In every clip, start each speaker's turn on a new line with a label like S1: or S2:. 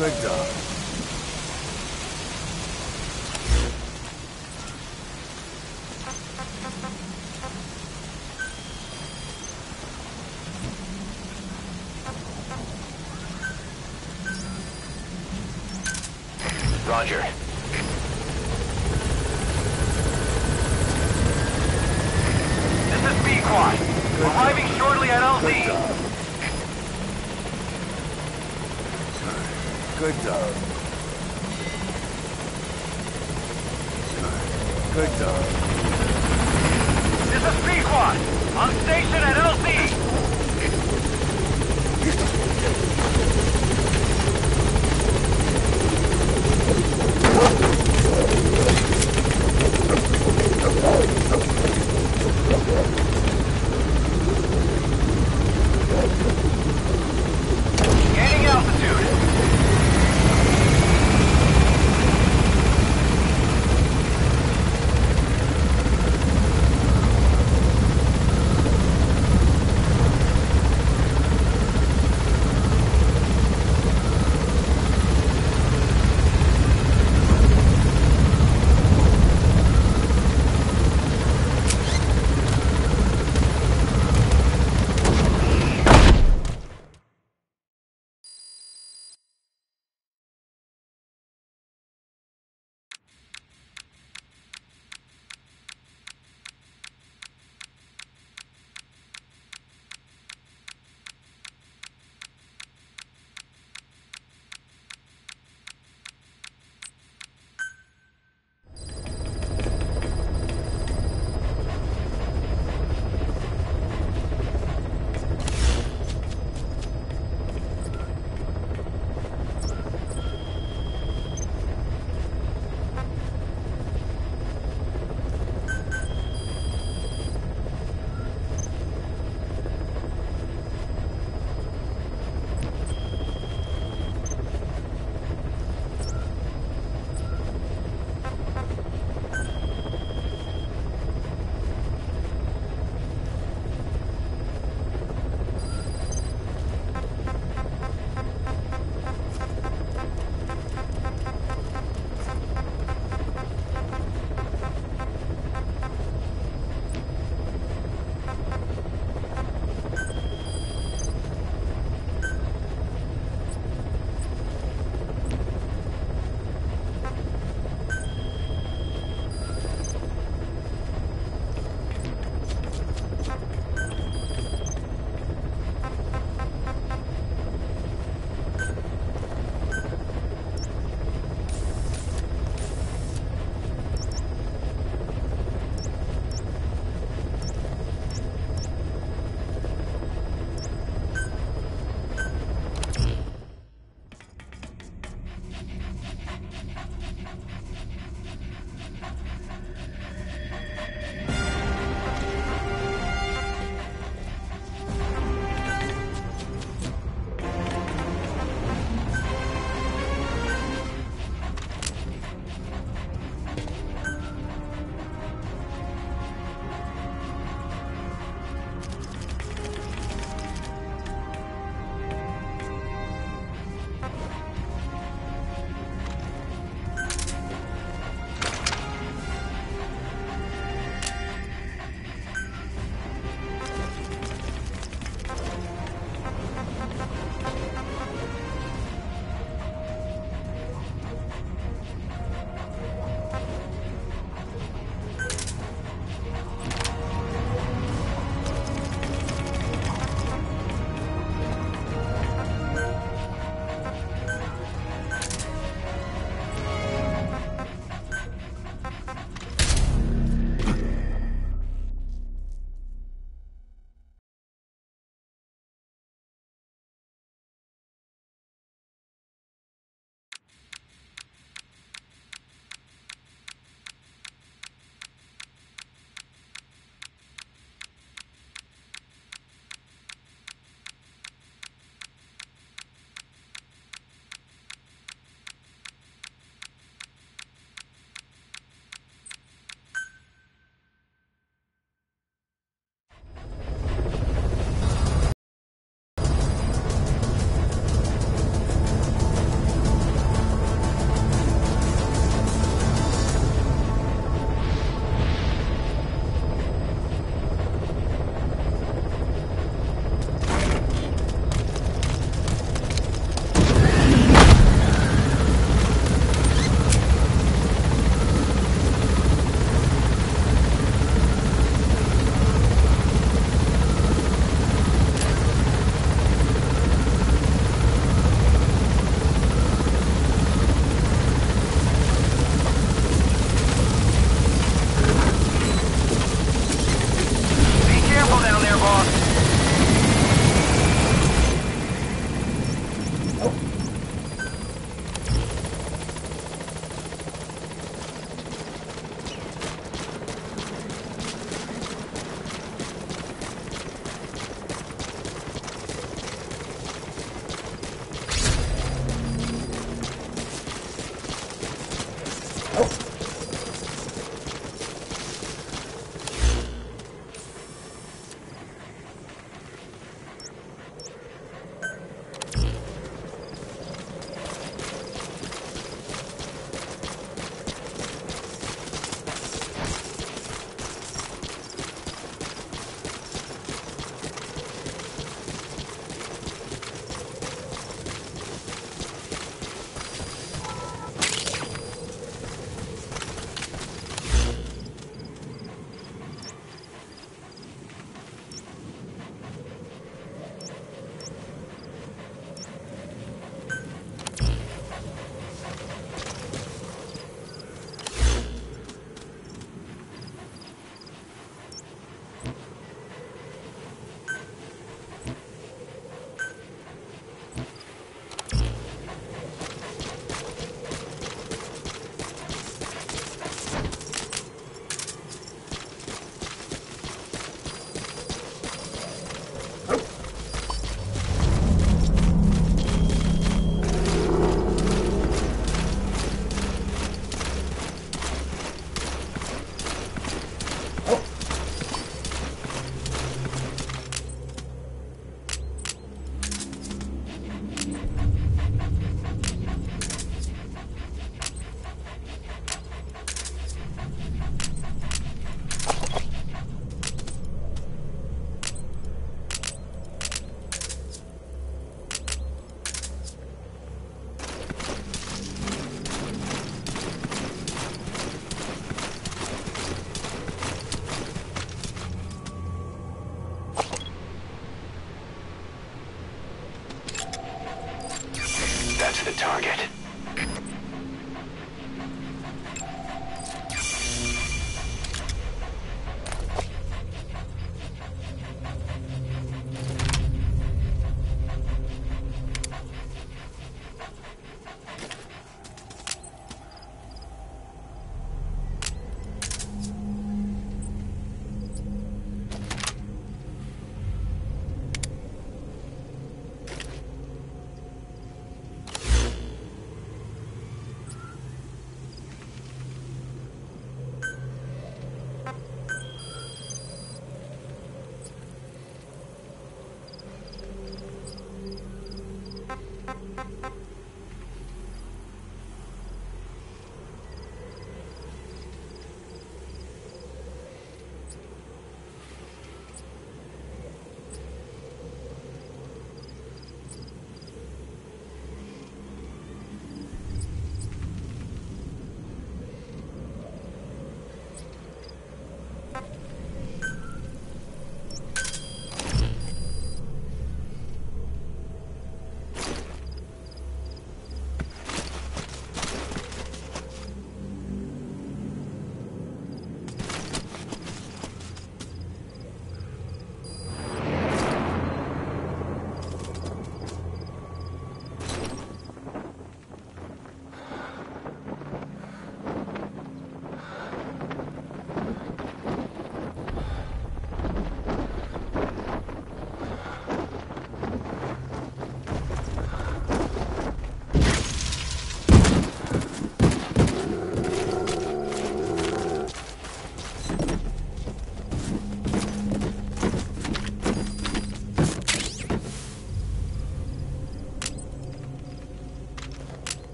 S1: Good dog.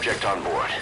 S2: Subject on board.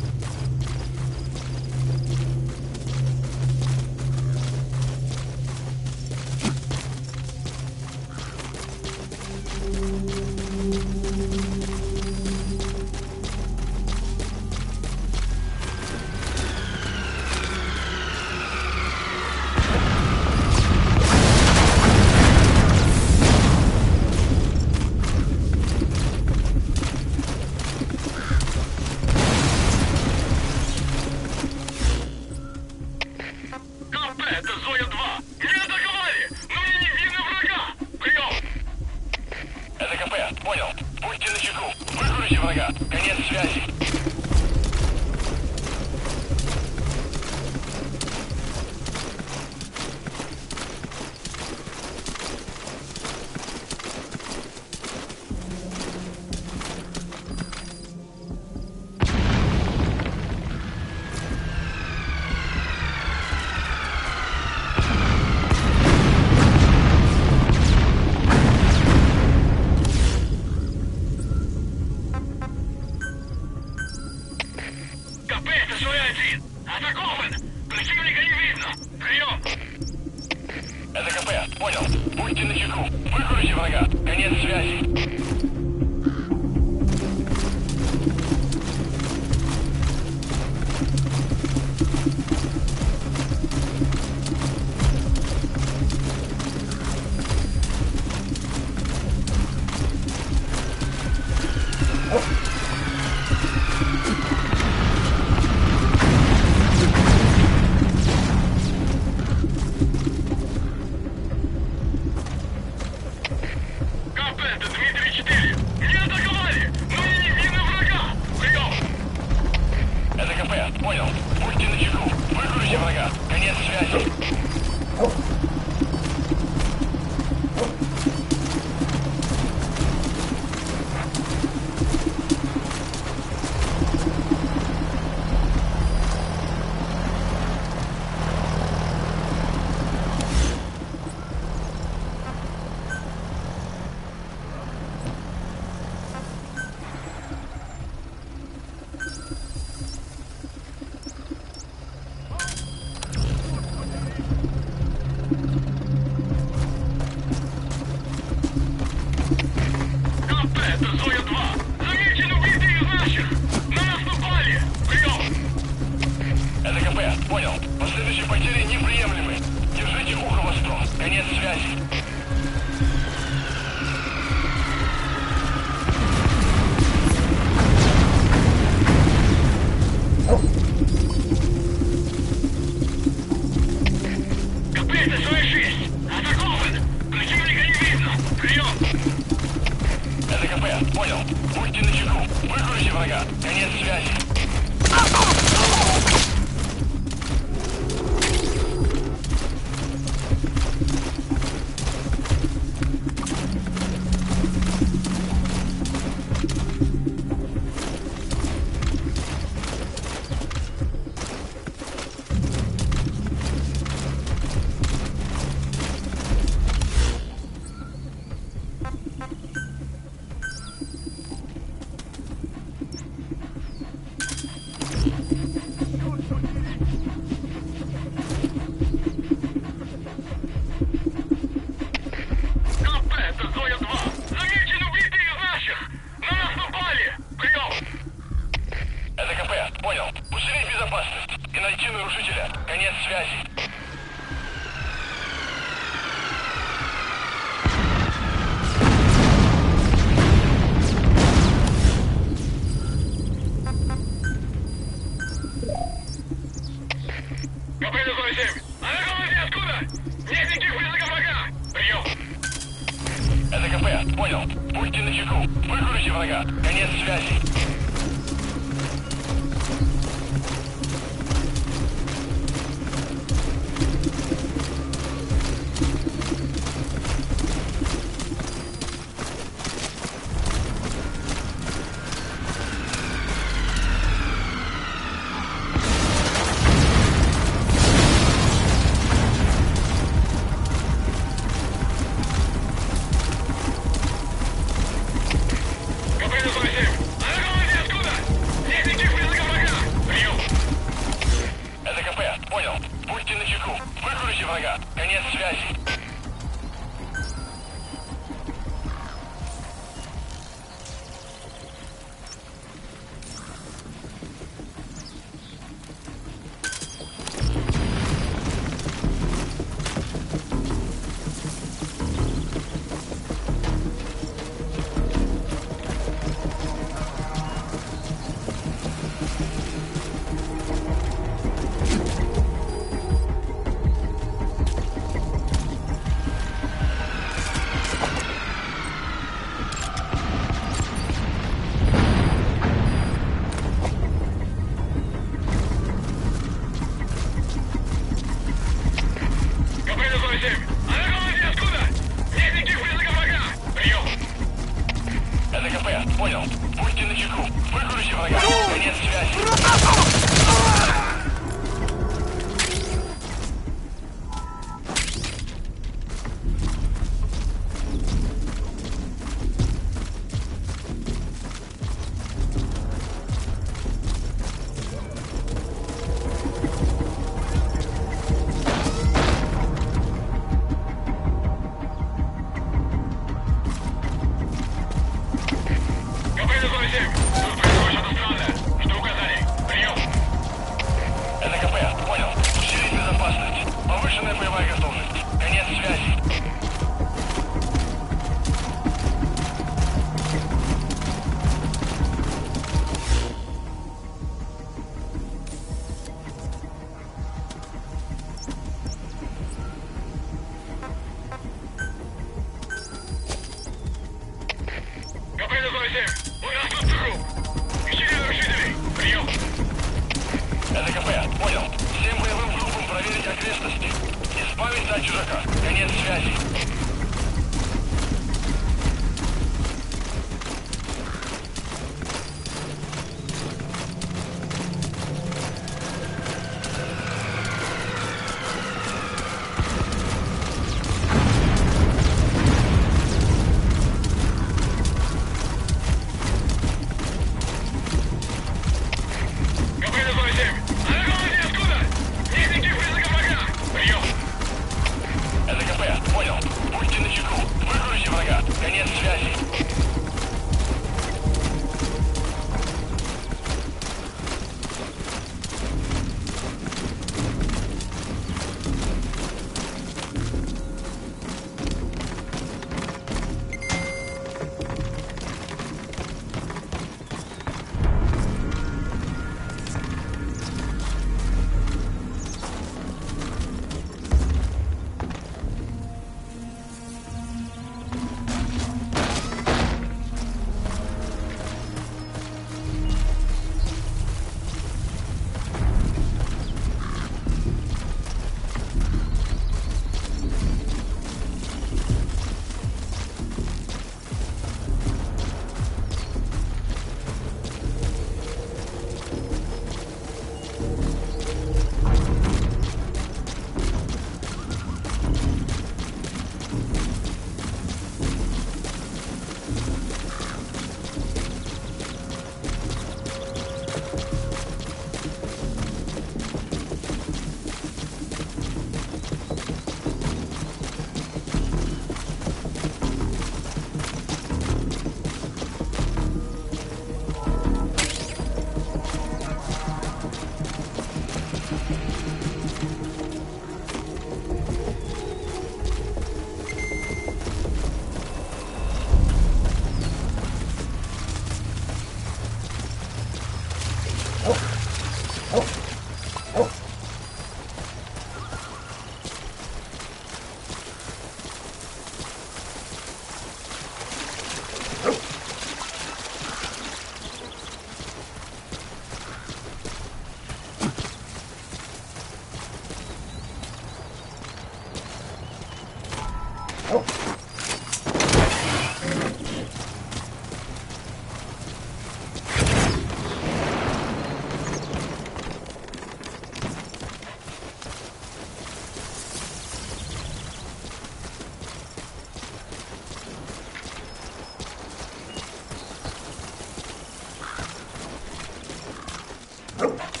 S3: Nope.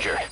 S1: Roger.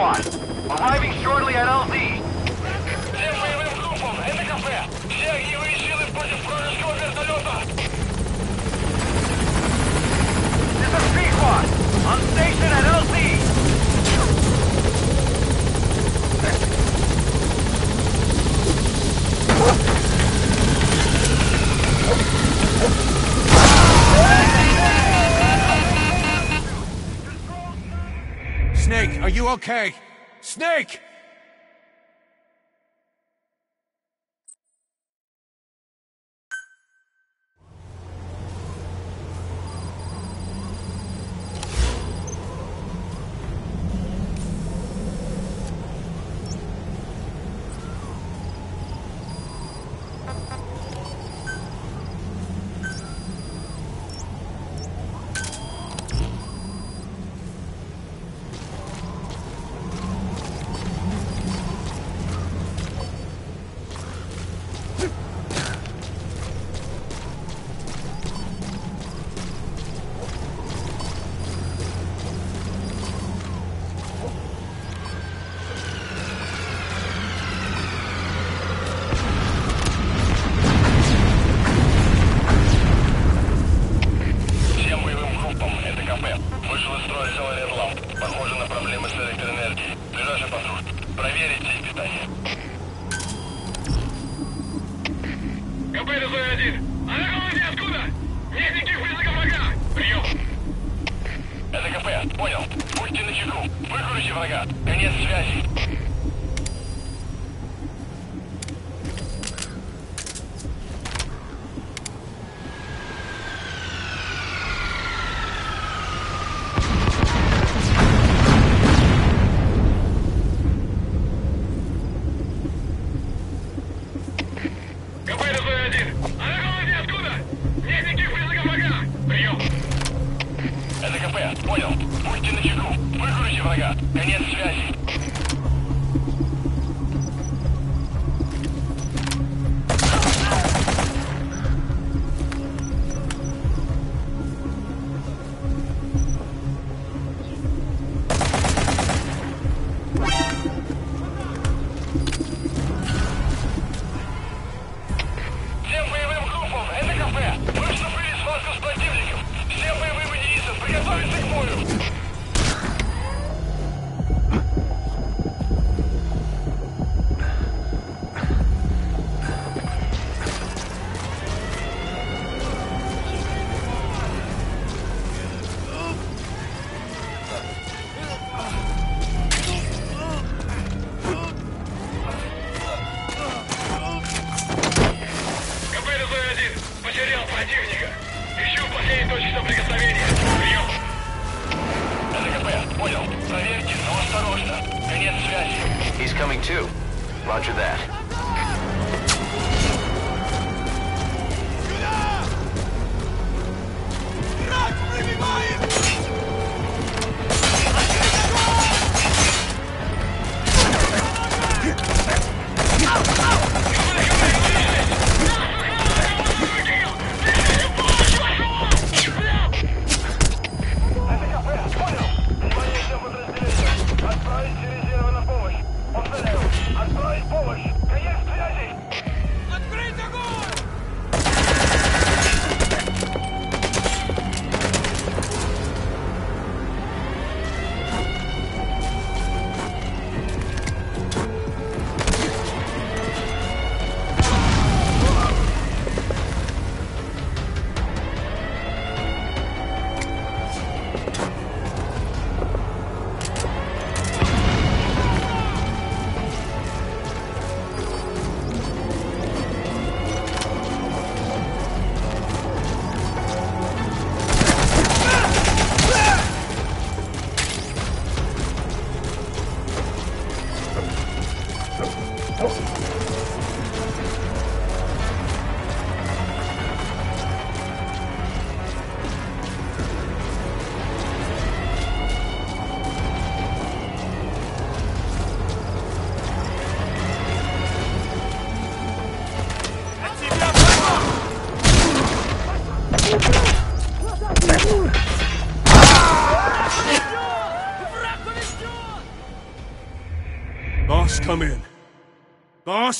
S1: Is
S3: you okay? Snake!
S4: Boss?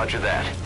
S5: Roger that.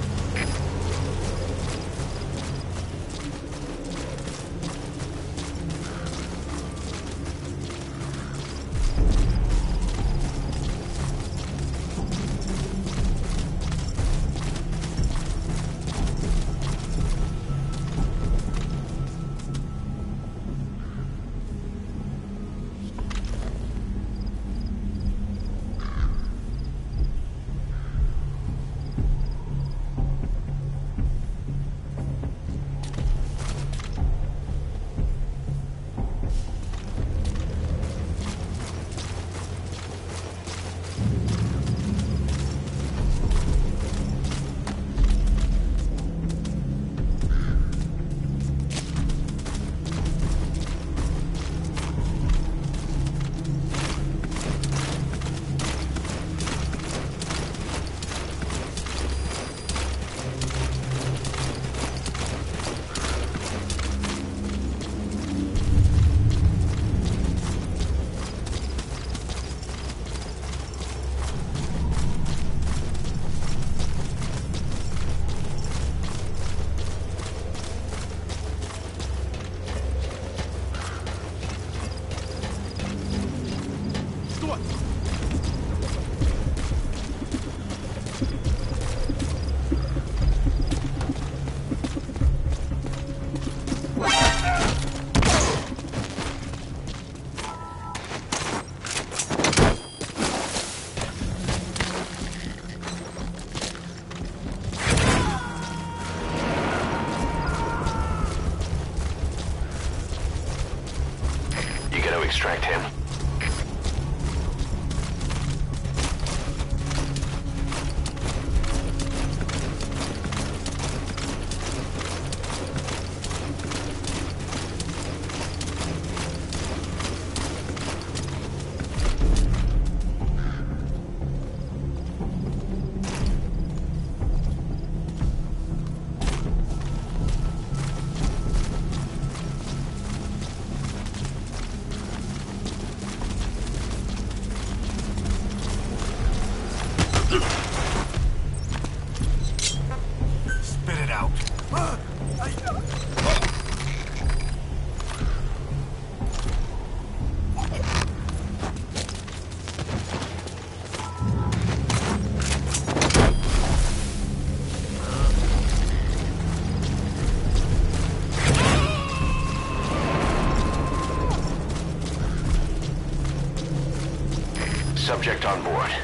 S2: On board.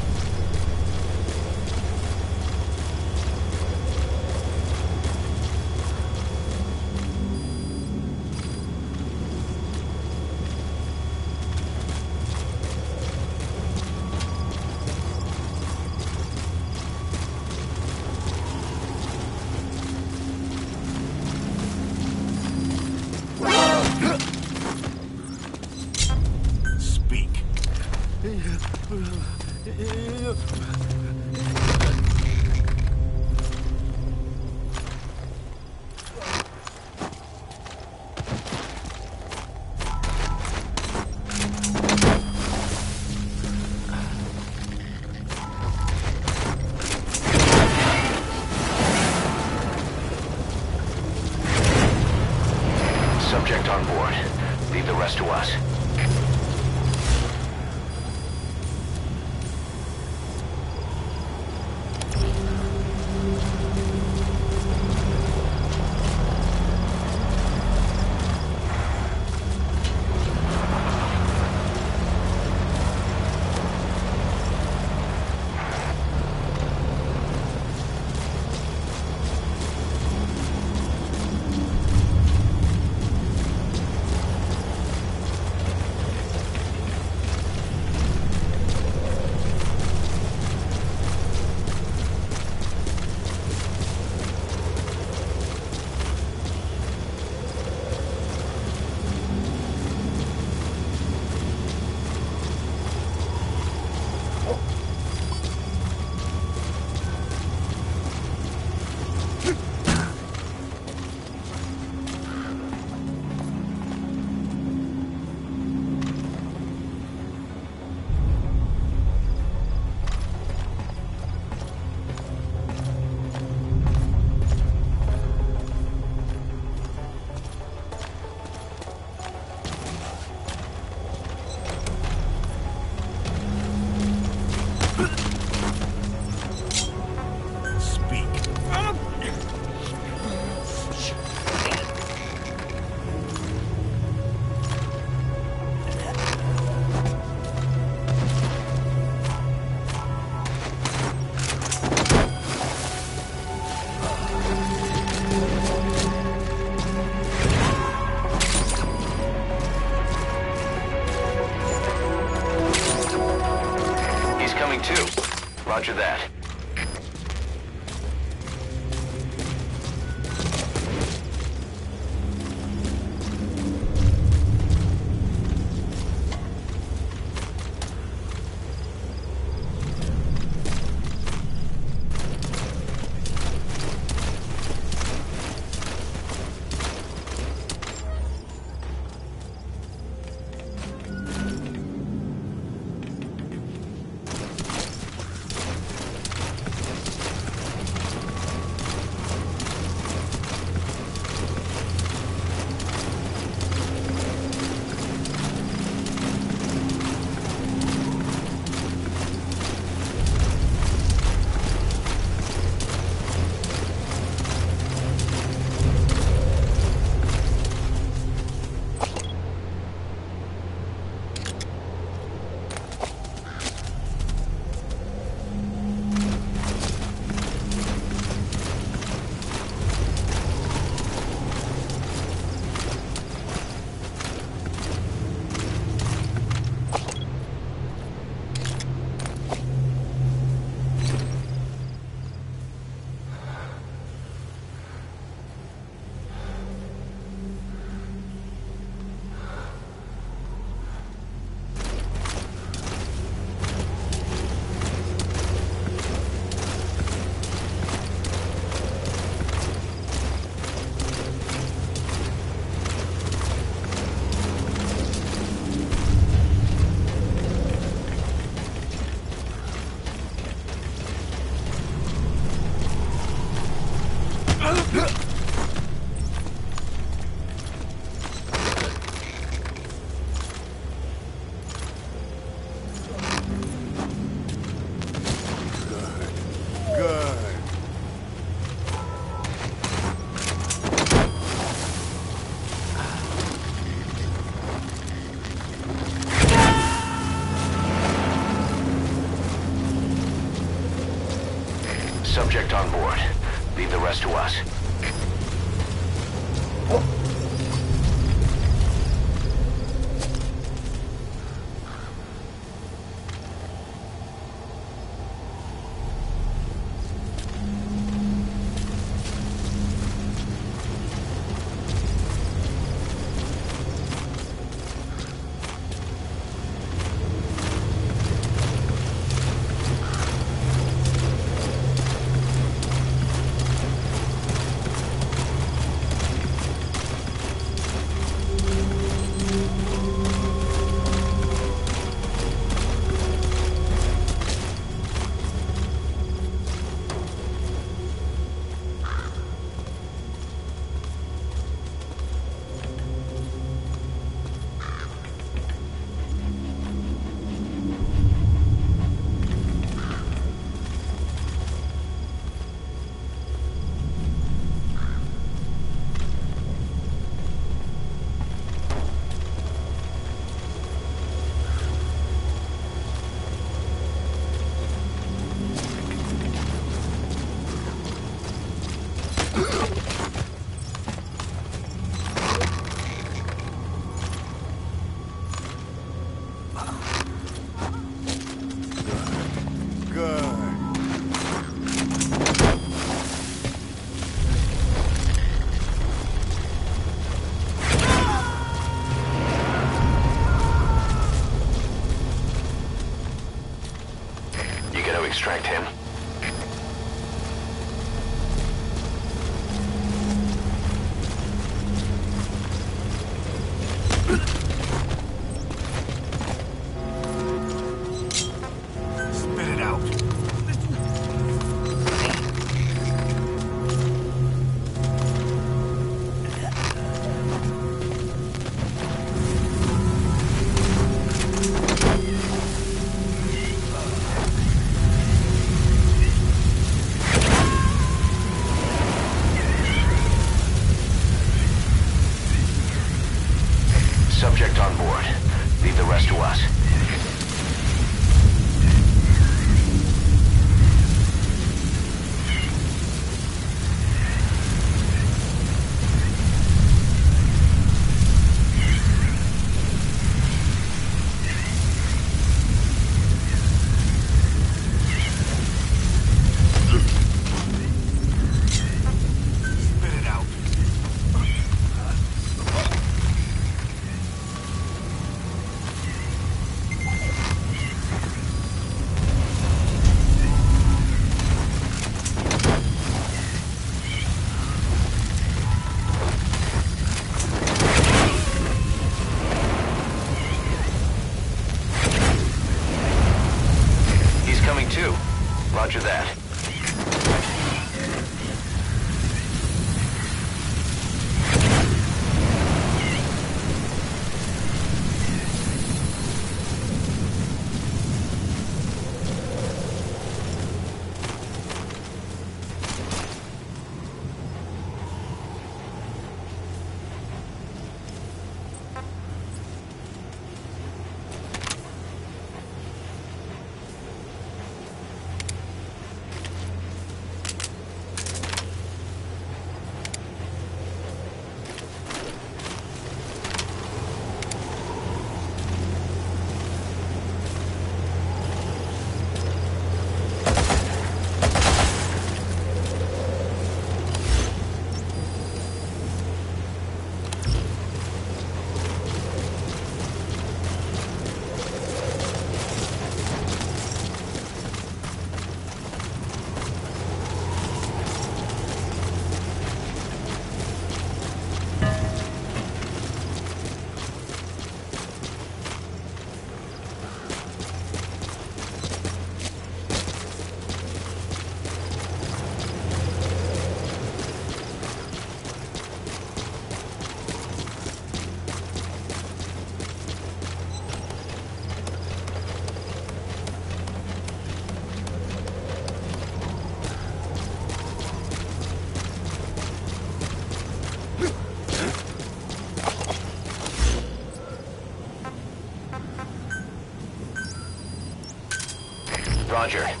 S1: Roger.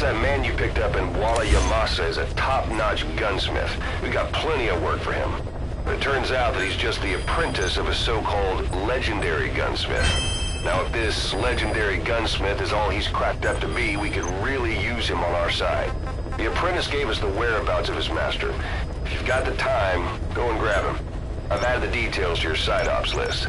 S1: That
S2: man you picked up in Walla Yamasa is a top-notch gunsmith. We got plenty of work for him. But it turns out that he's just the apprentice of a so-called legendary gunsmith. Now, if this legendary gunsmith is all he's cracked up to be, we could really use him on our side. The apprentice gave us the whereabouts of his master. If you've got the time, go and grab him. I've added the details to your side ops list.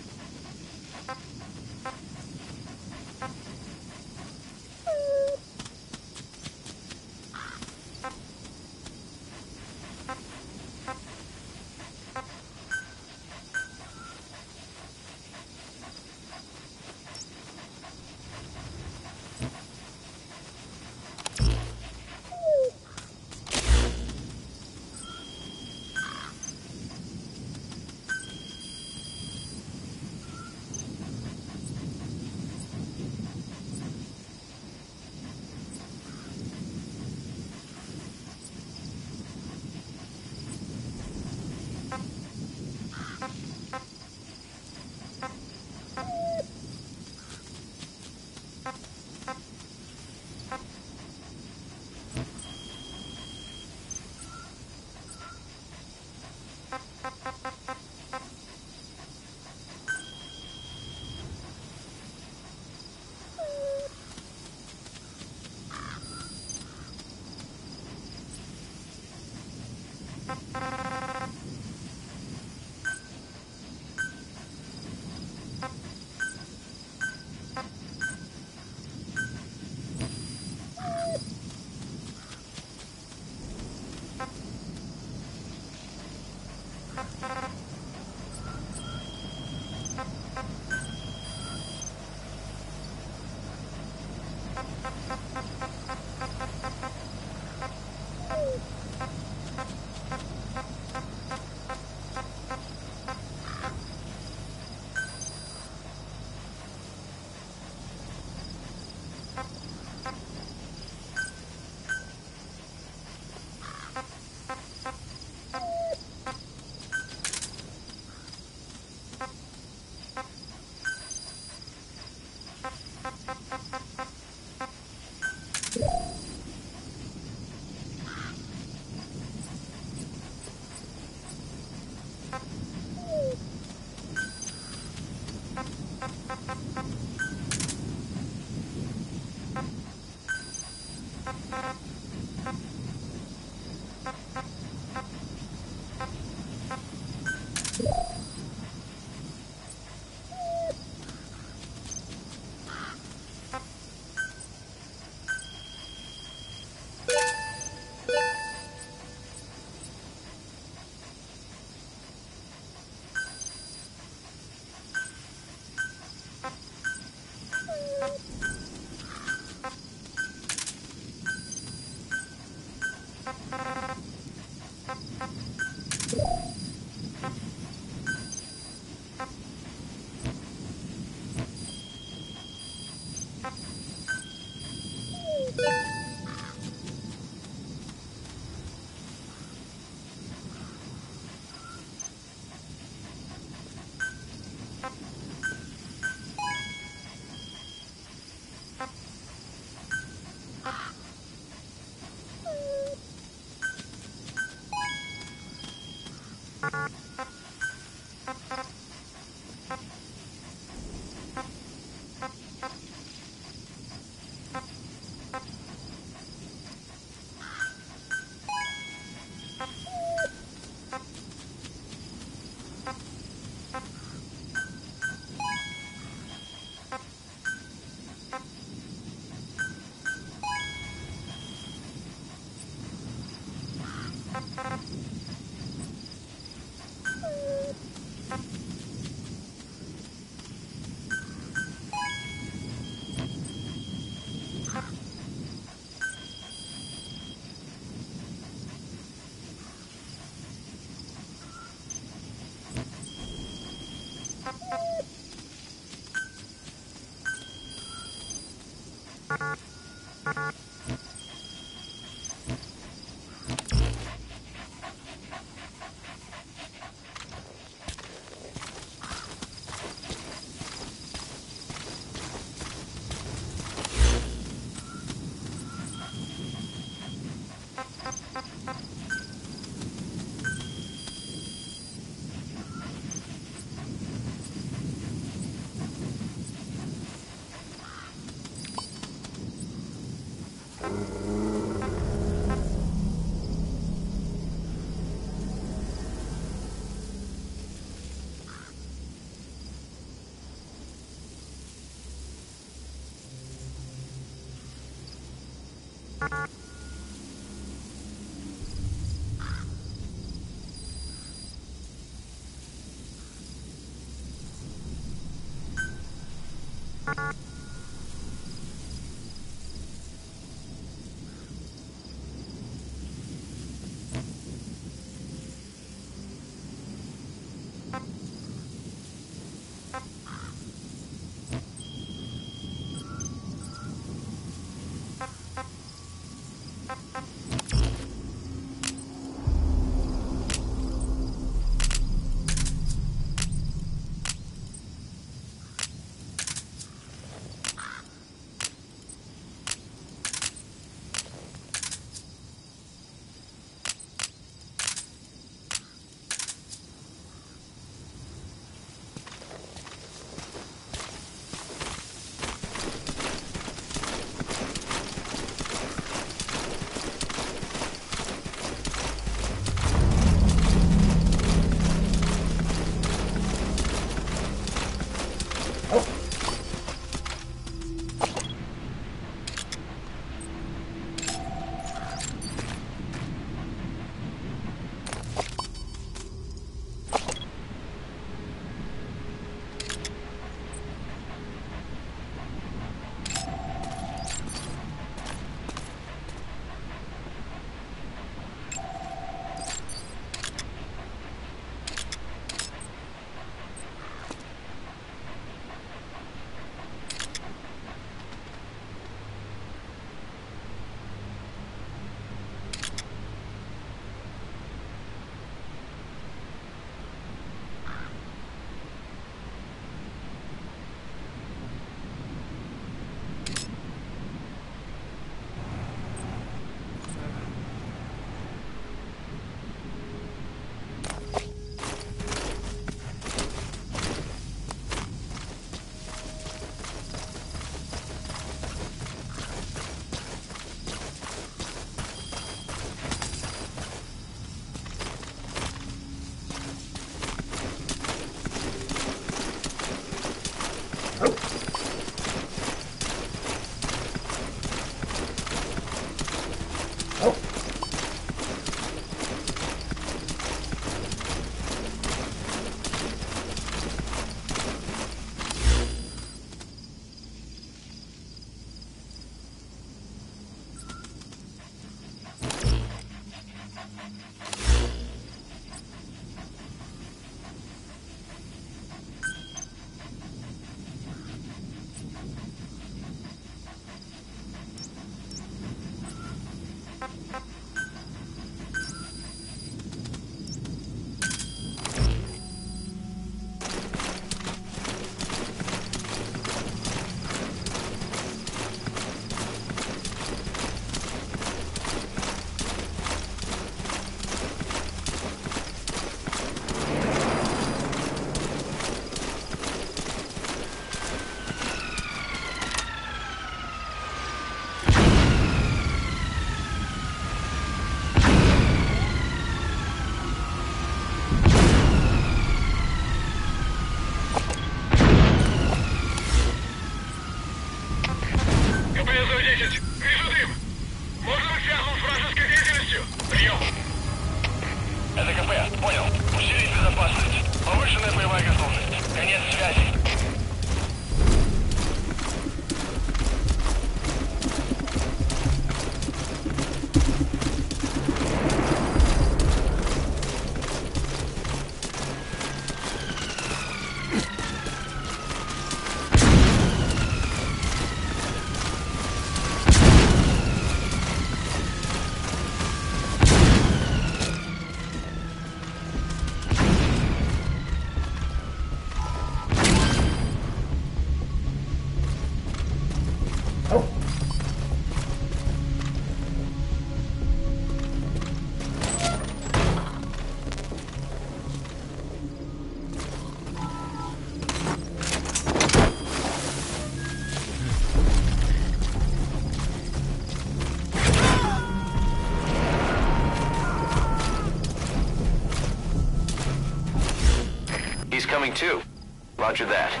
S2: Roger that.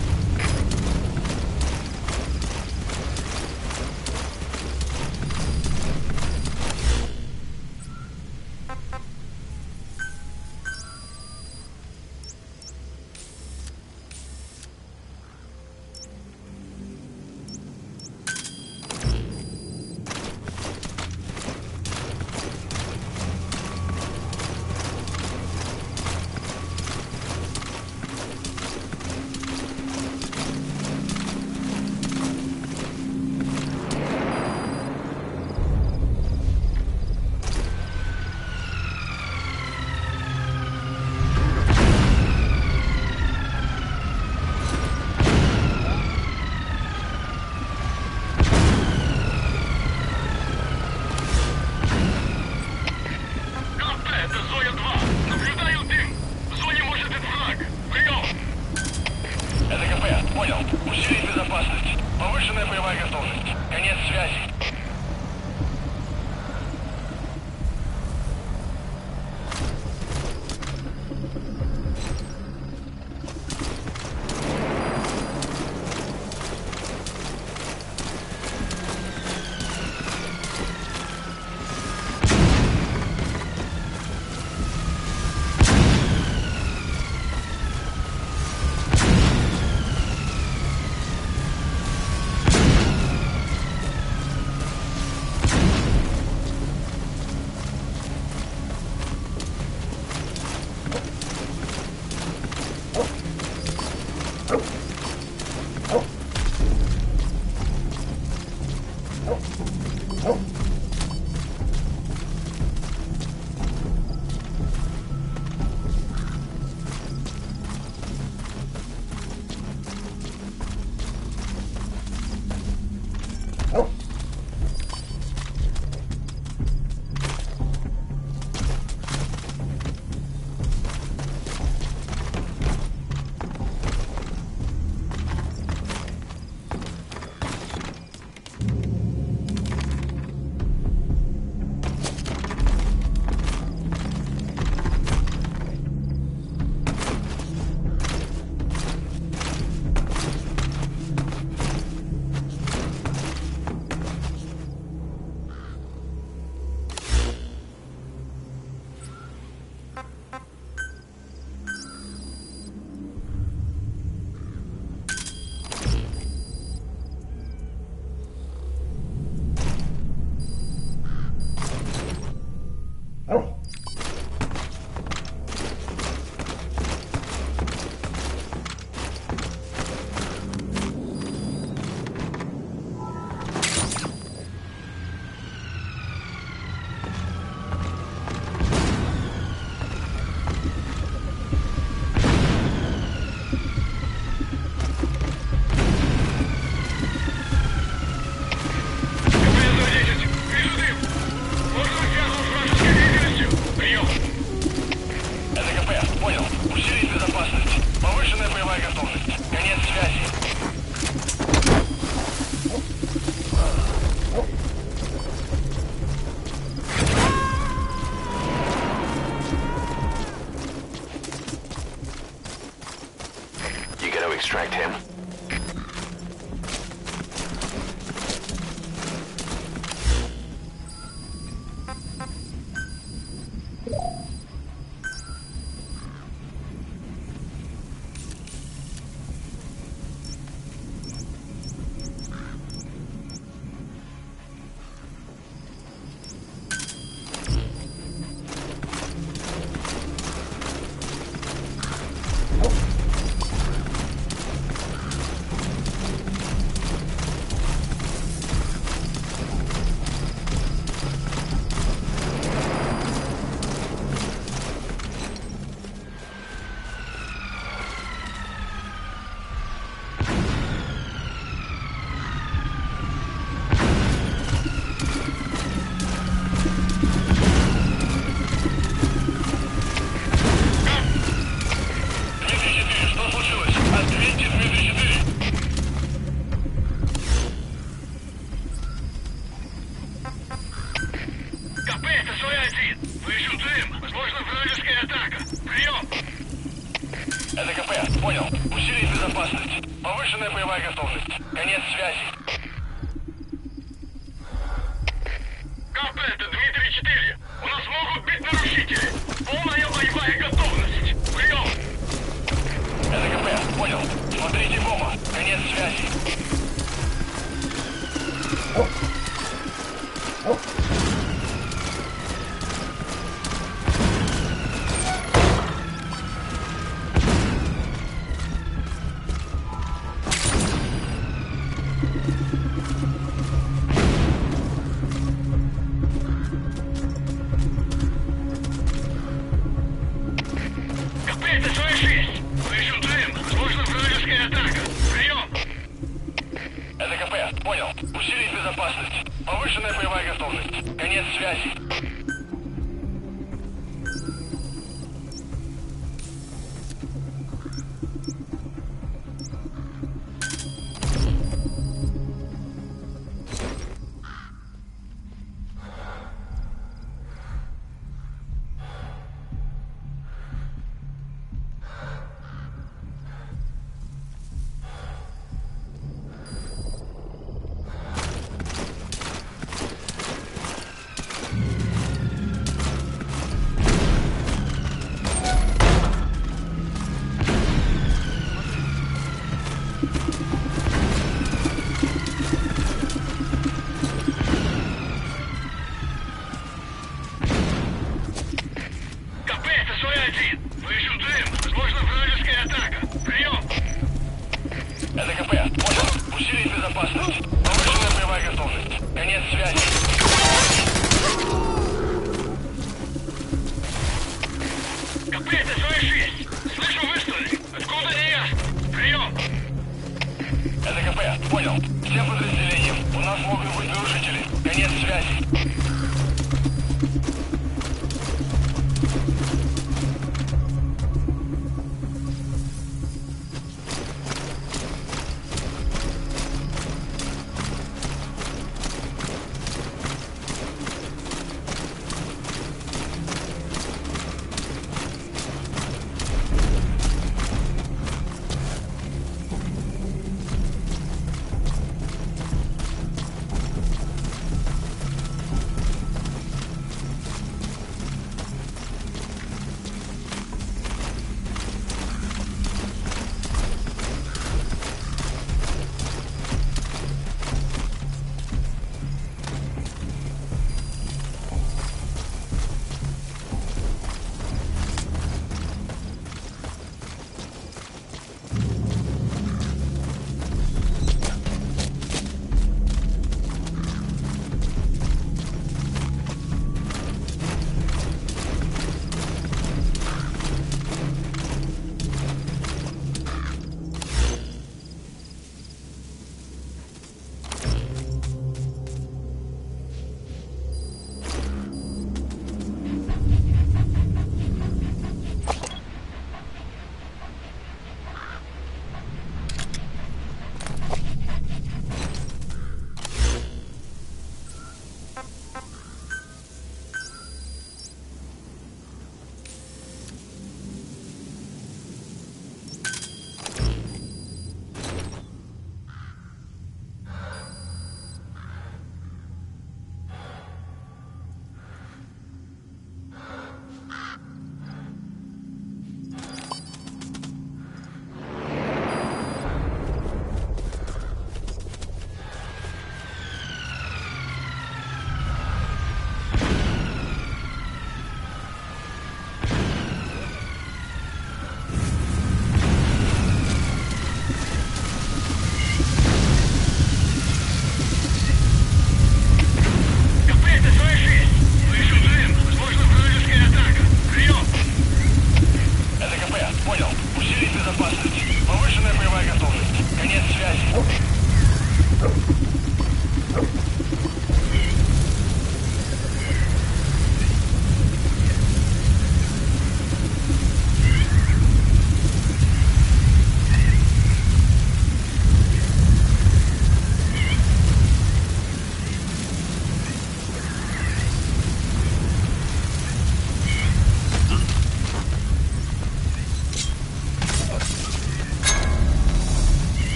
S2: お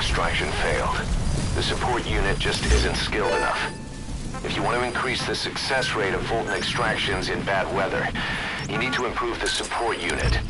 S2: extraction failed. The support unit just isn't skilled enough. If you want to increase the success rate of Fulton extractions in bad weather, you need to improve the support unit.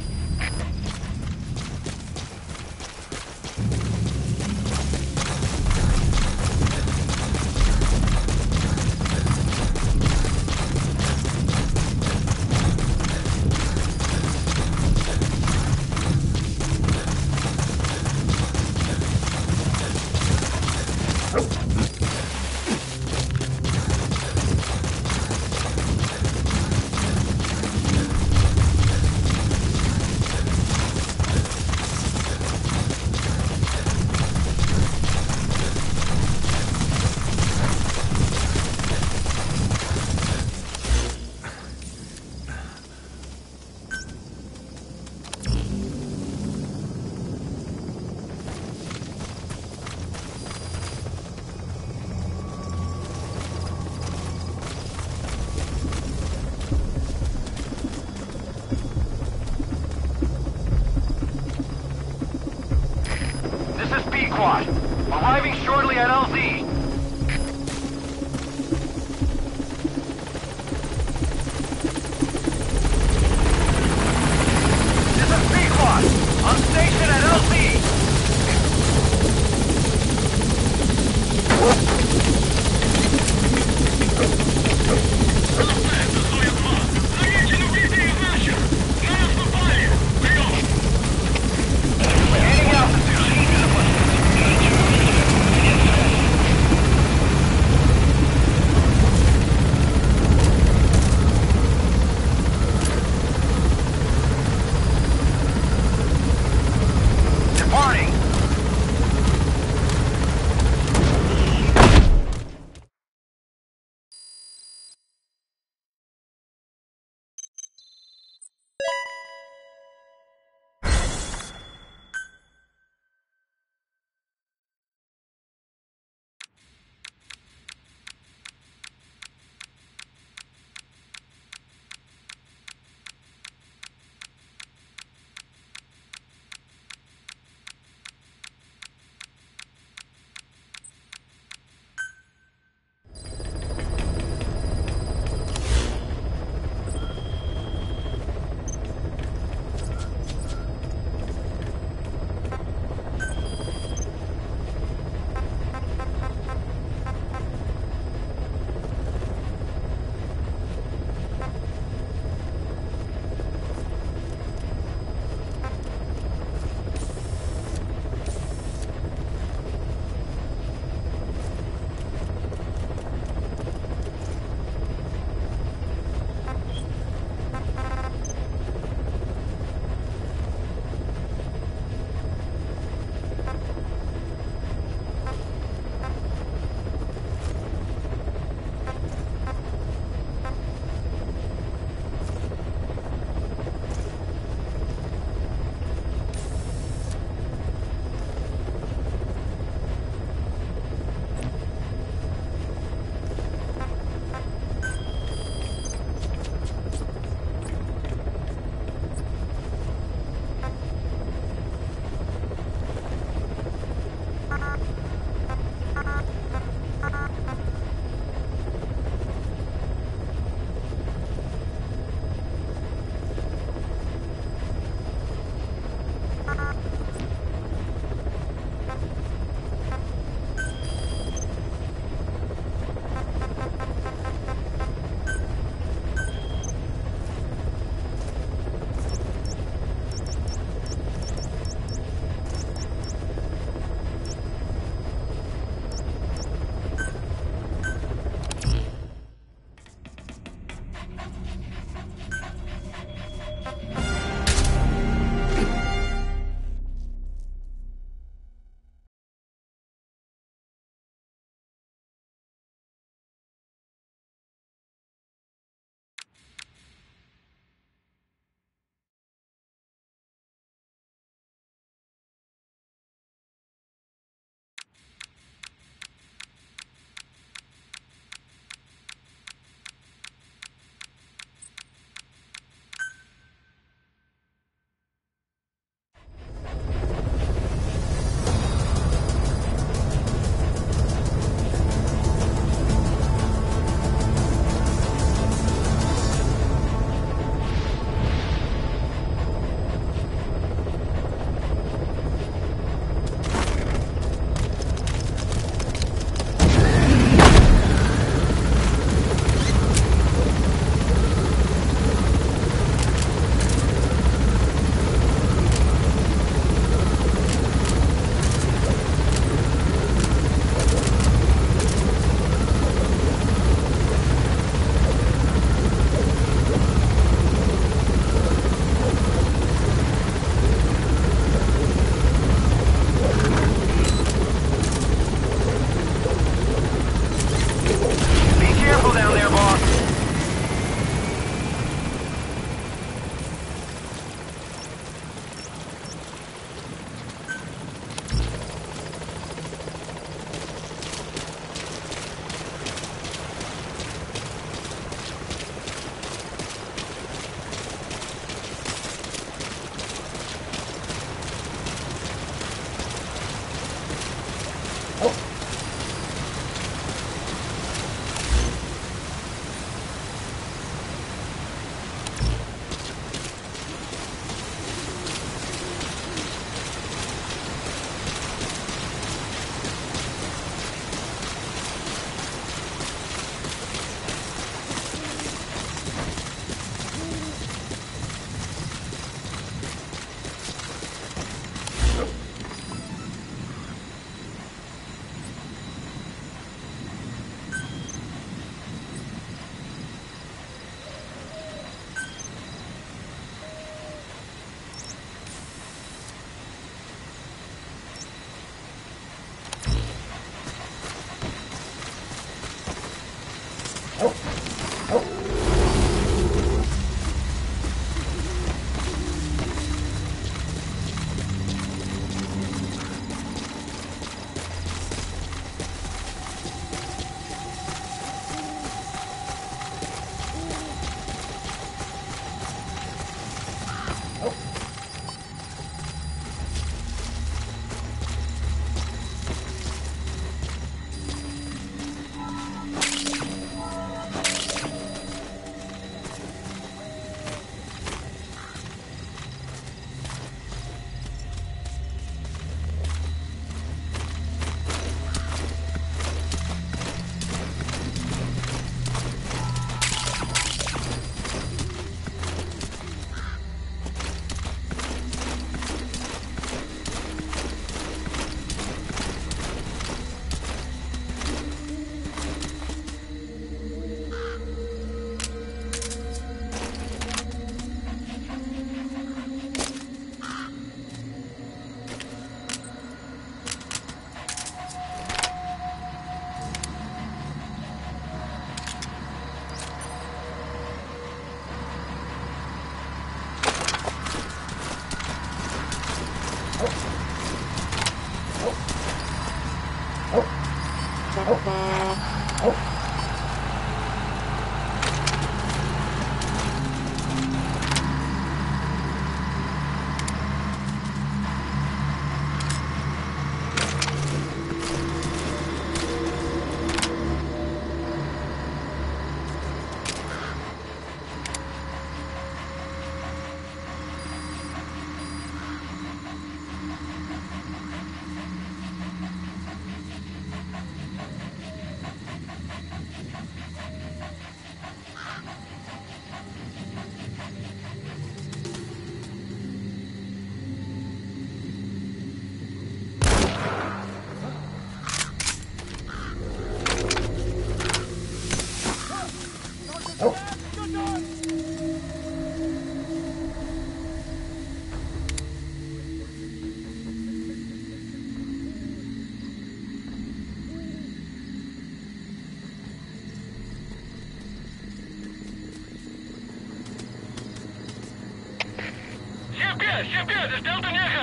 S1: Is
S6: Delta 9.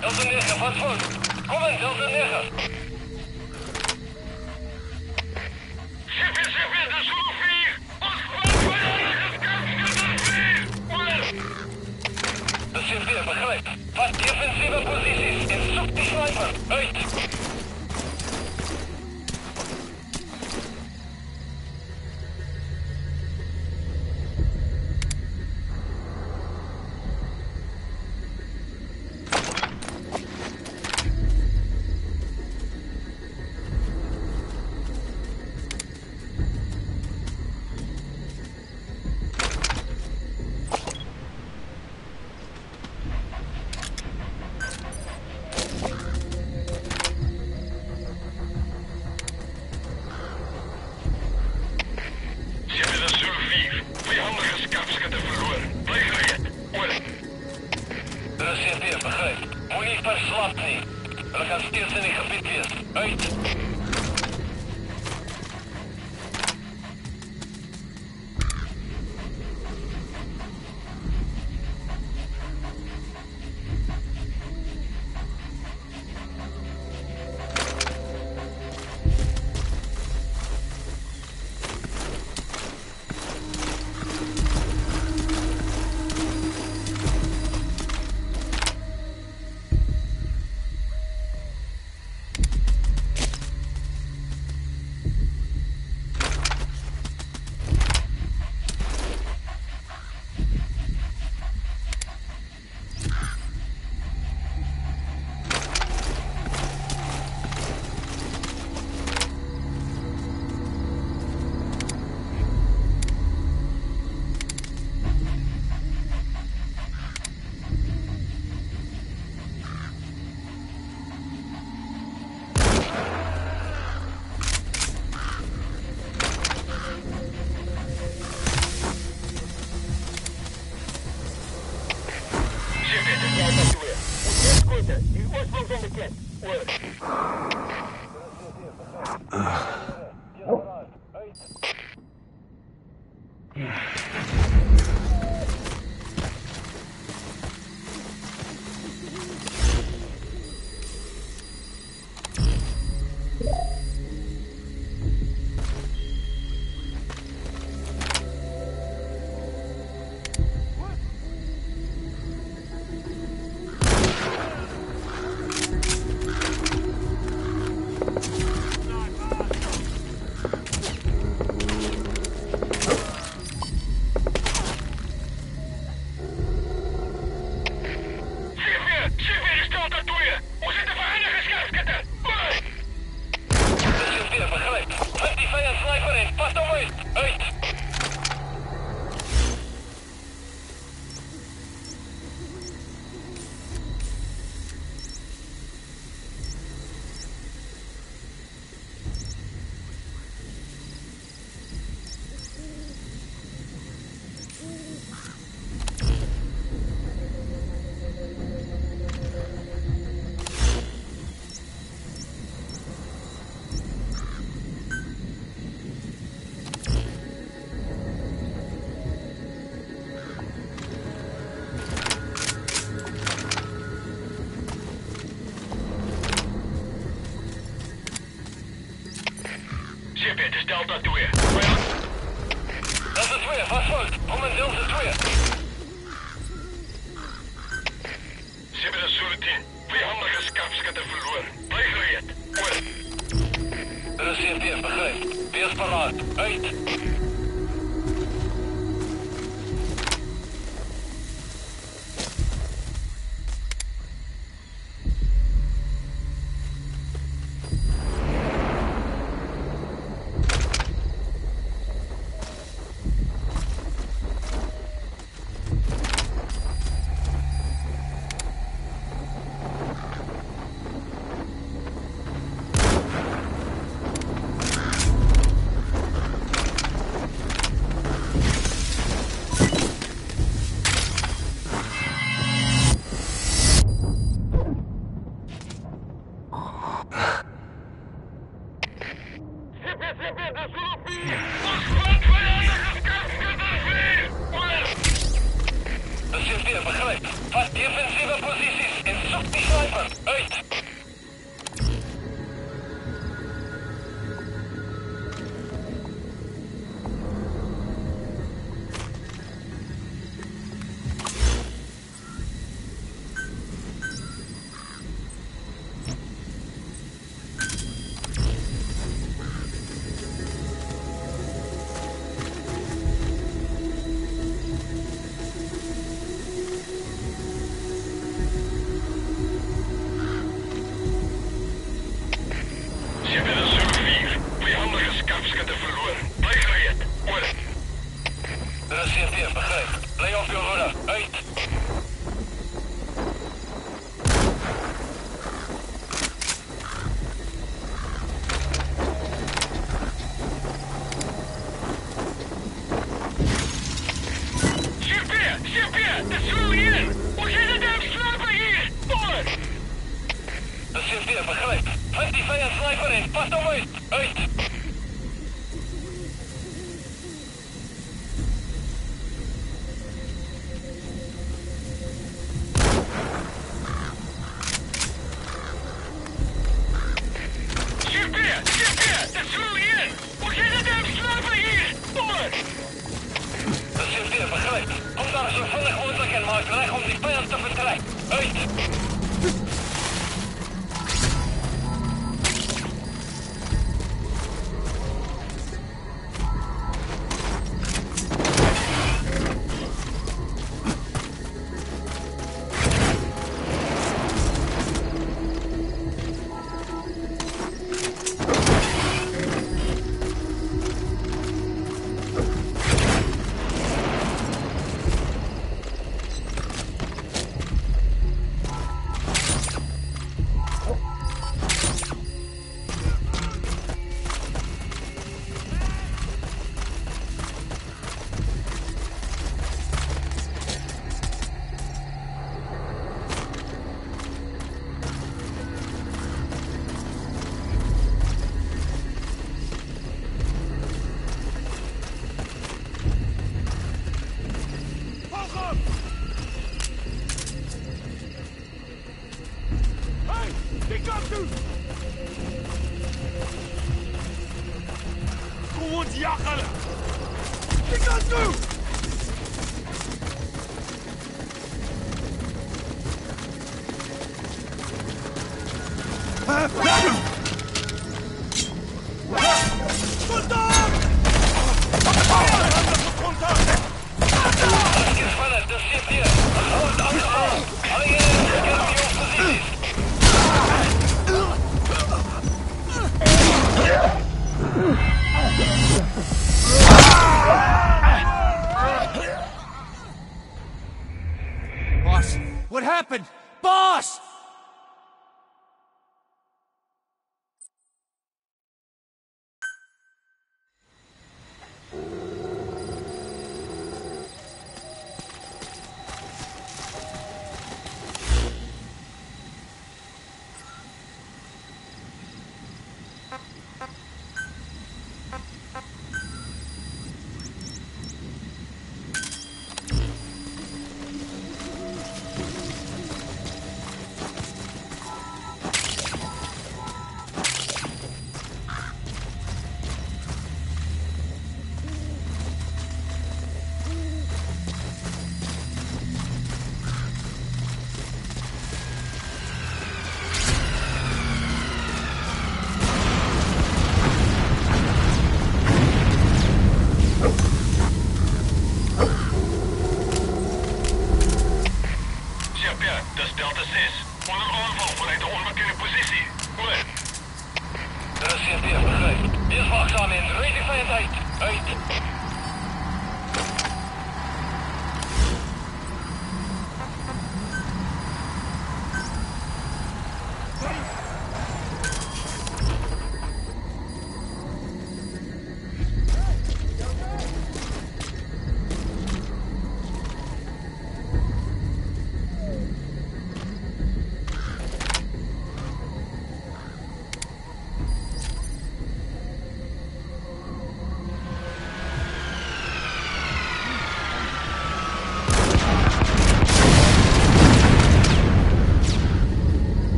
S6: Delta 9, wat voor?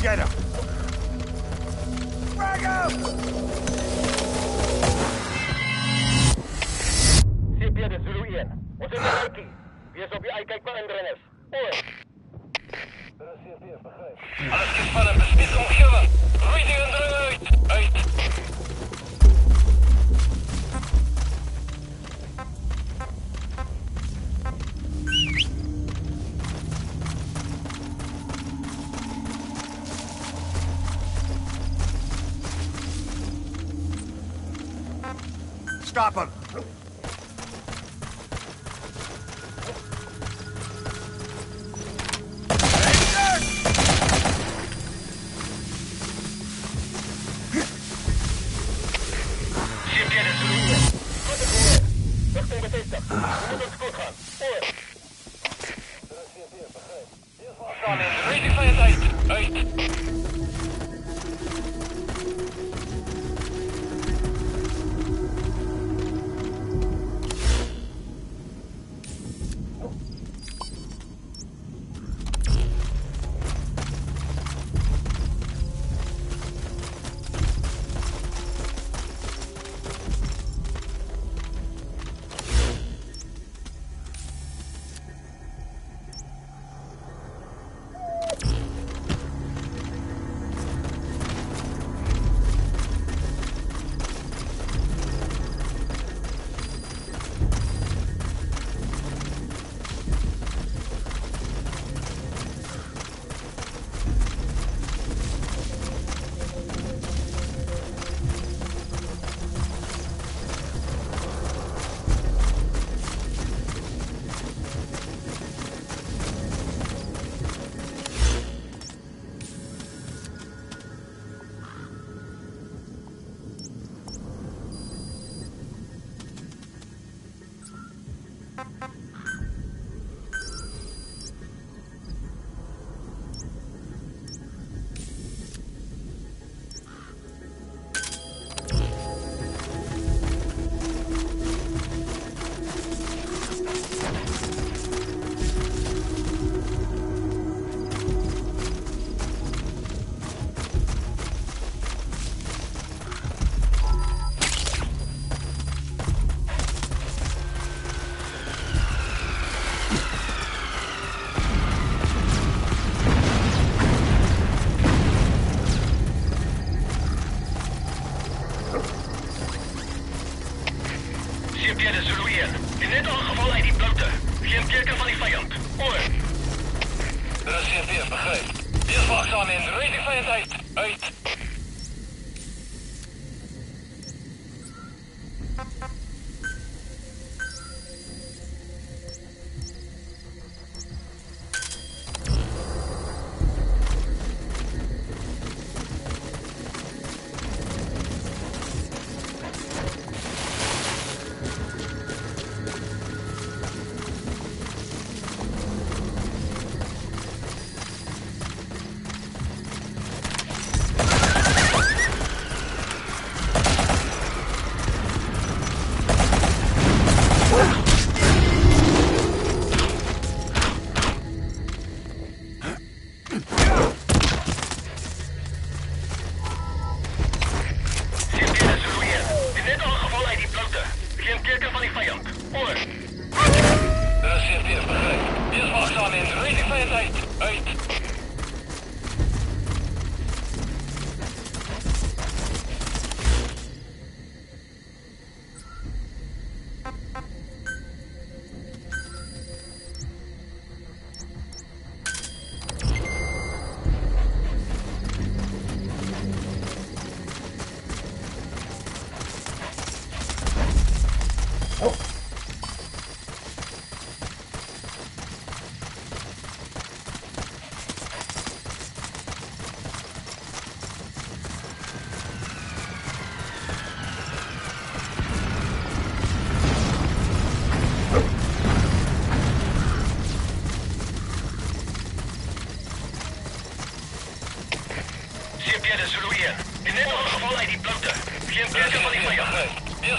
S6: get him. Frag CPR is Zulu Ian. Wie is in Nike. Wees
S3: op je uitkijk voor indringers. Oor. CPR, het Alles is van een besmiste omgeving. Reading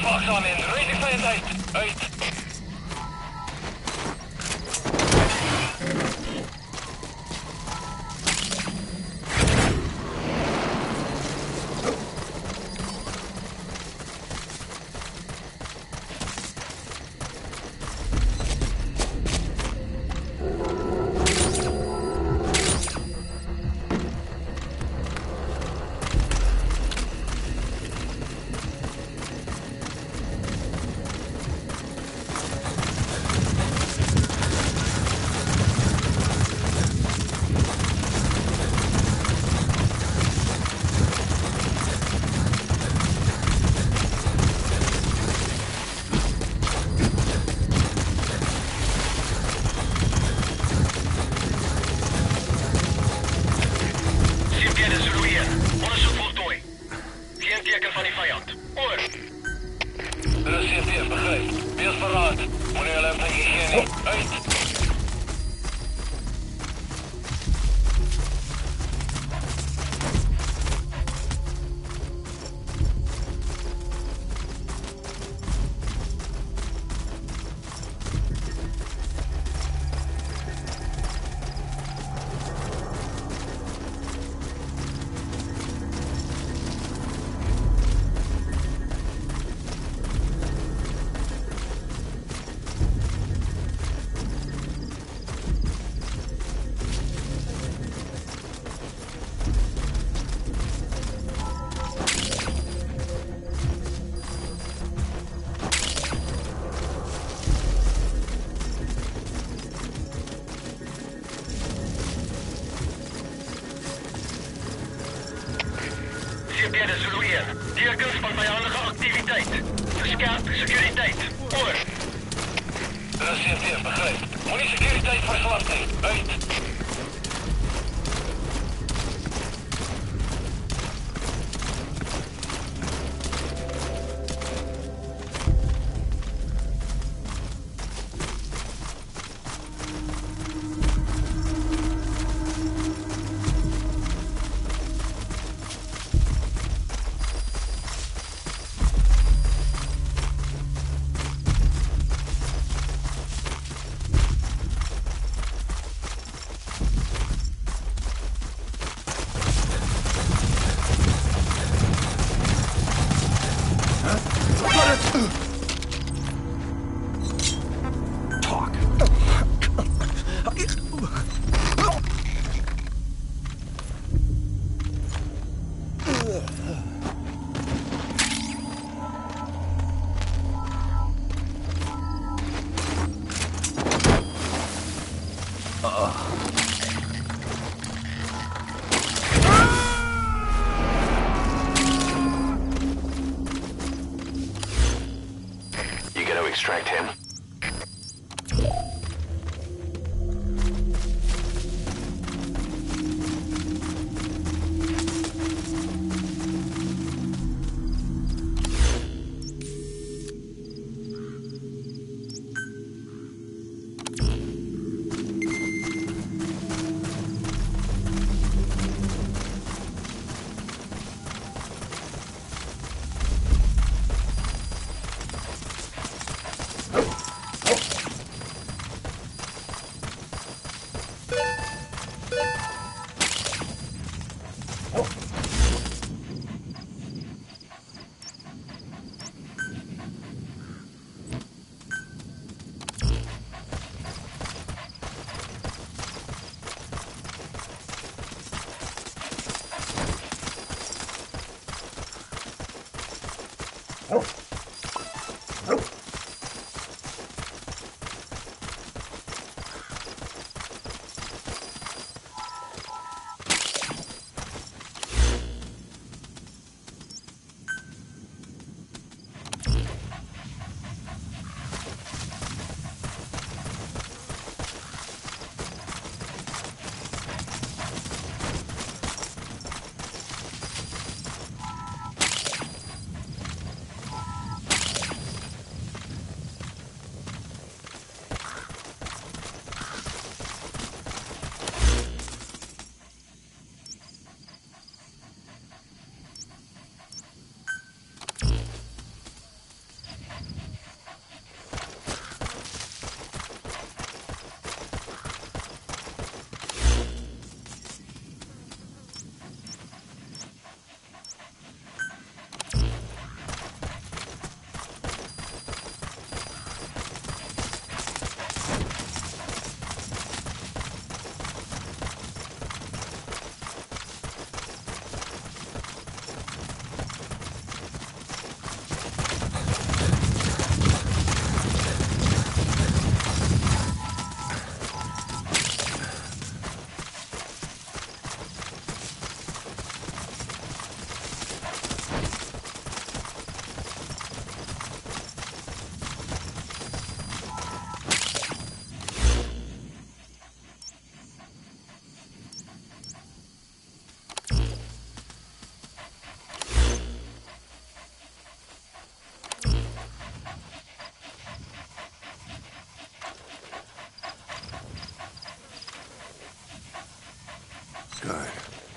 S3: Spot on in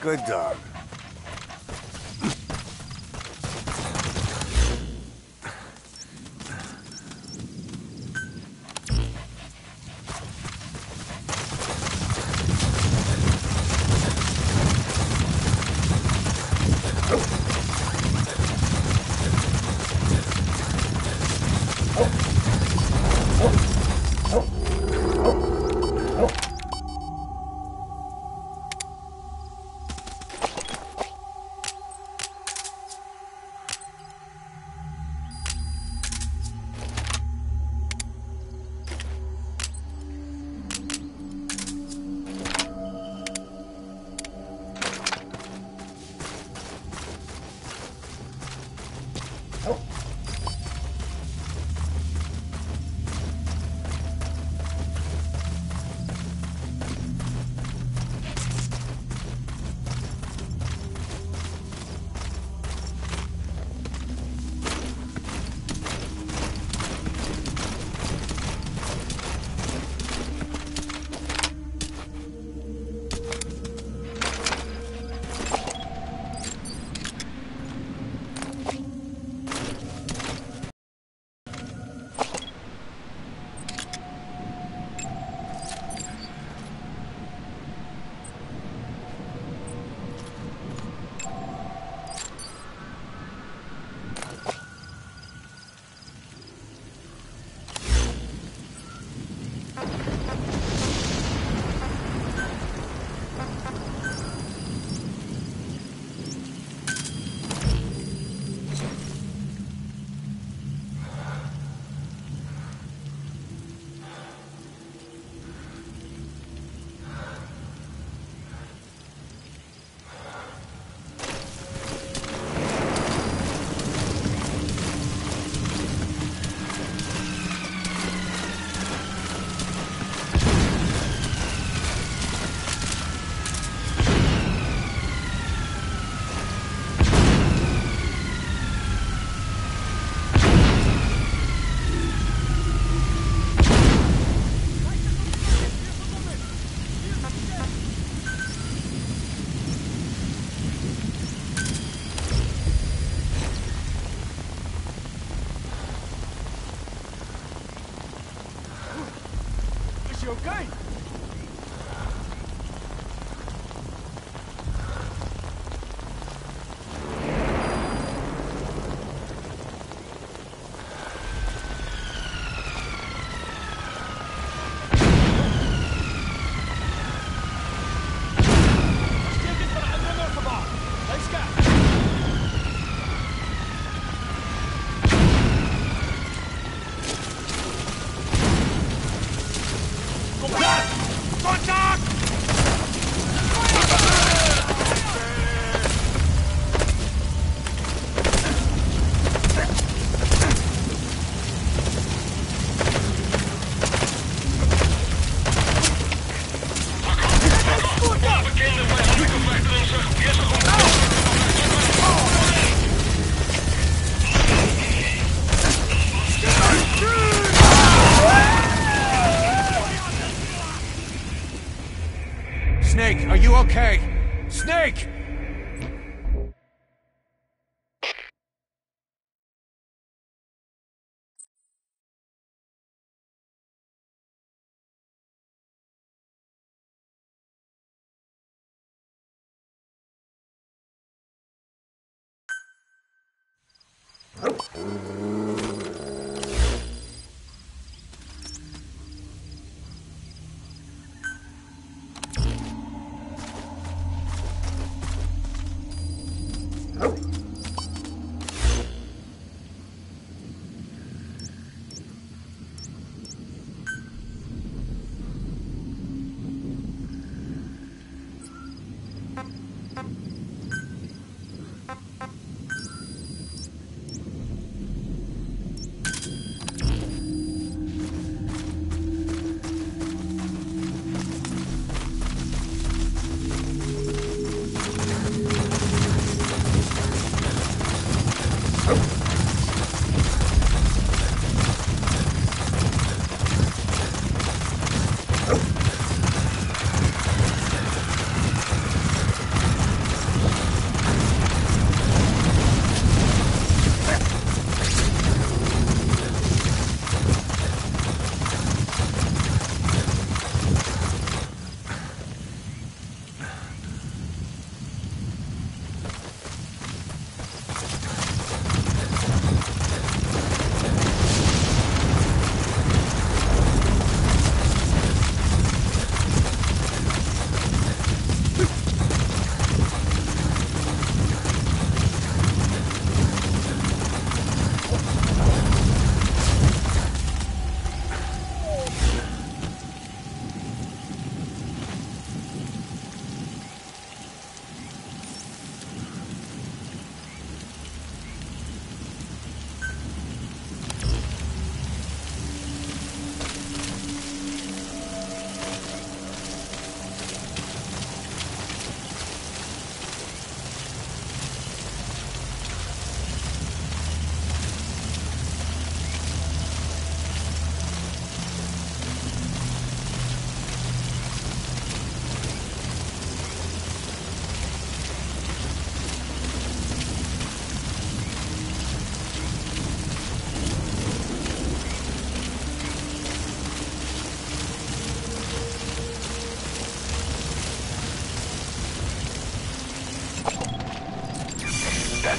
S4: Good dog.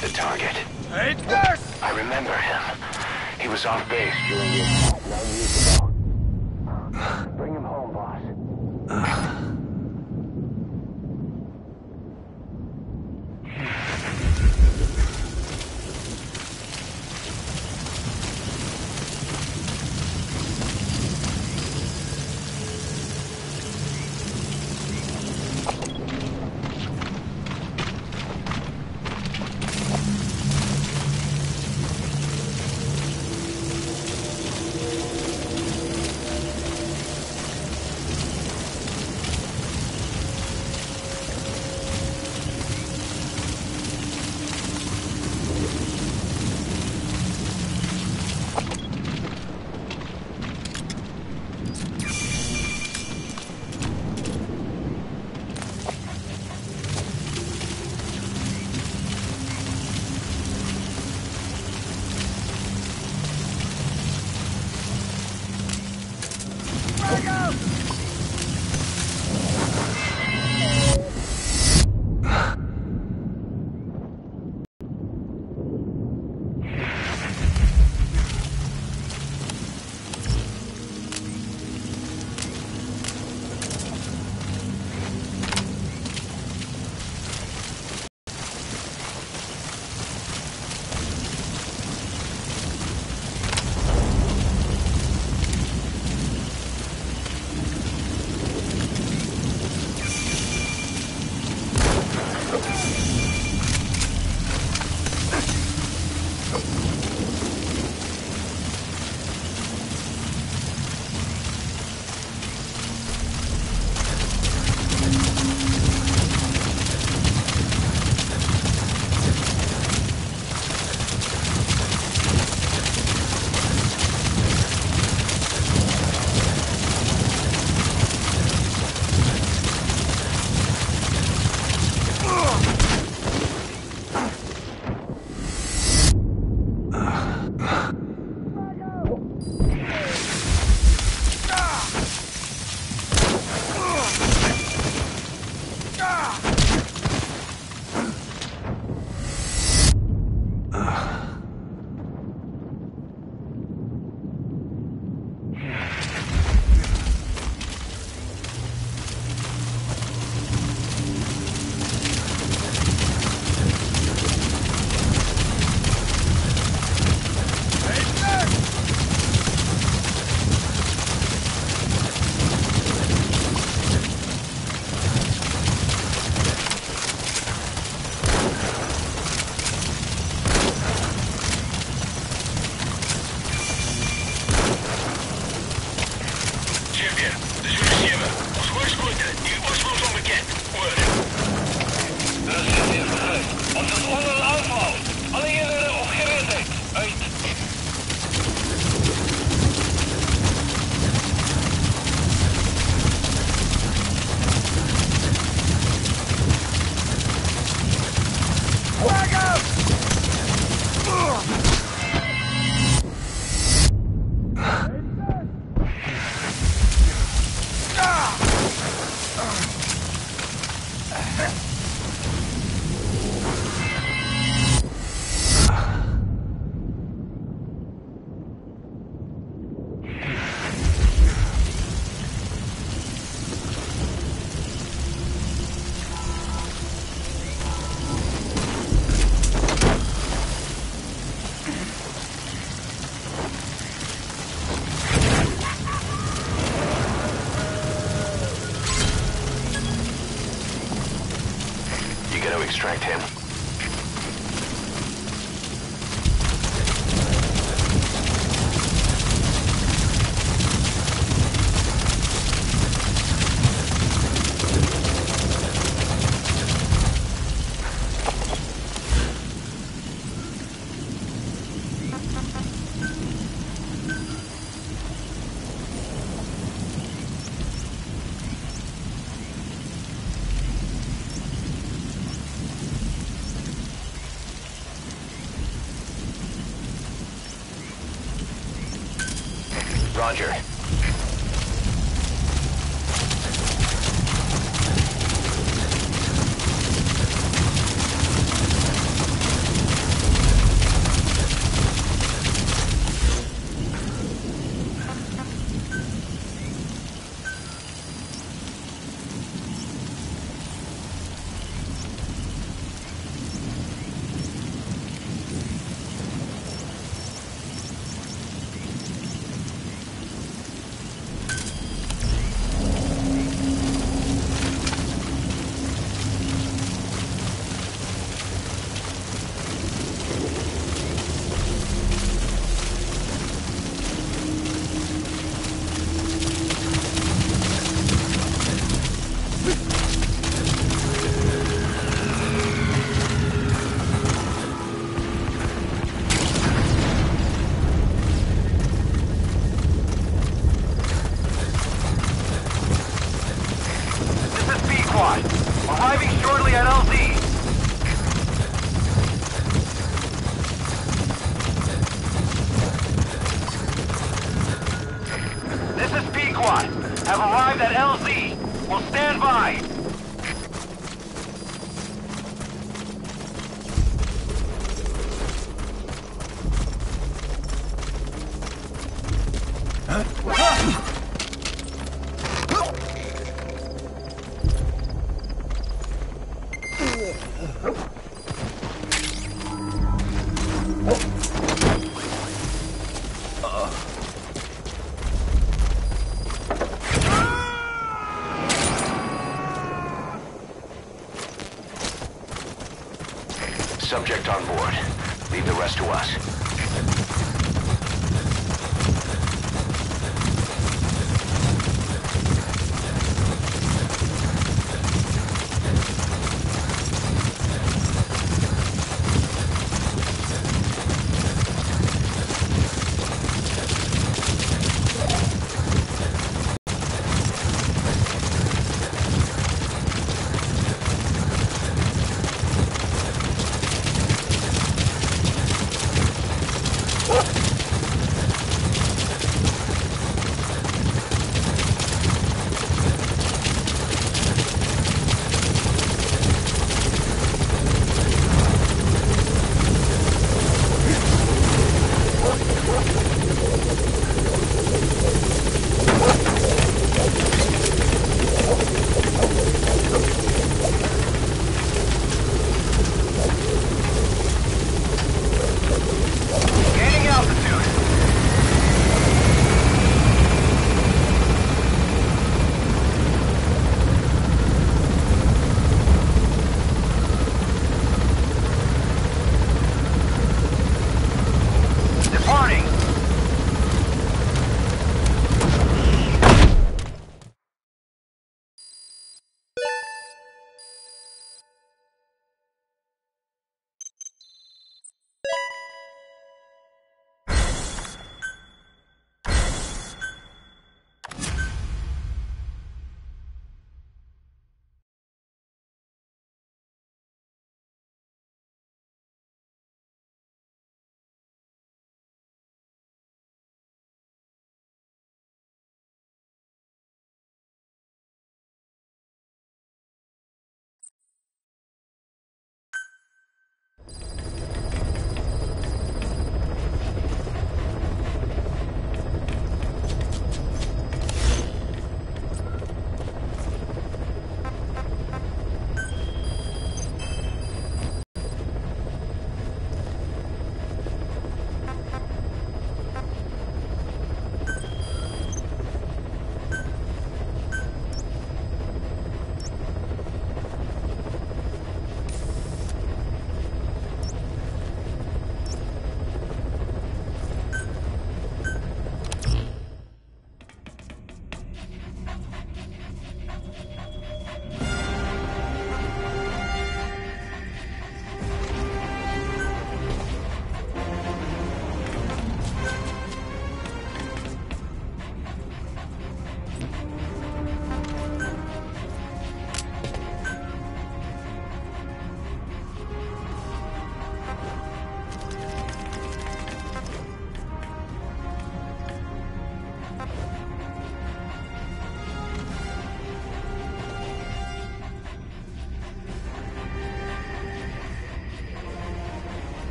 S2: the target.
S4: Hey,
S2: I remember him. He was off base during the...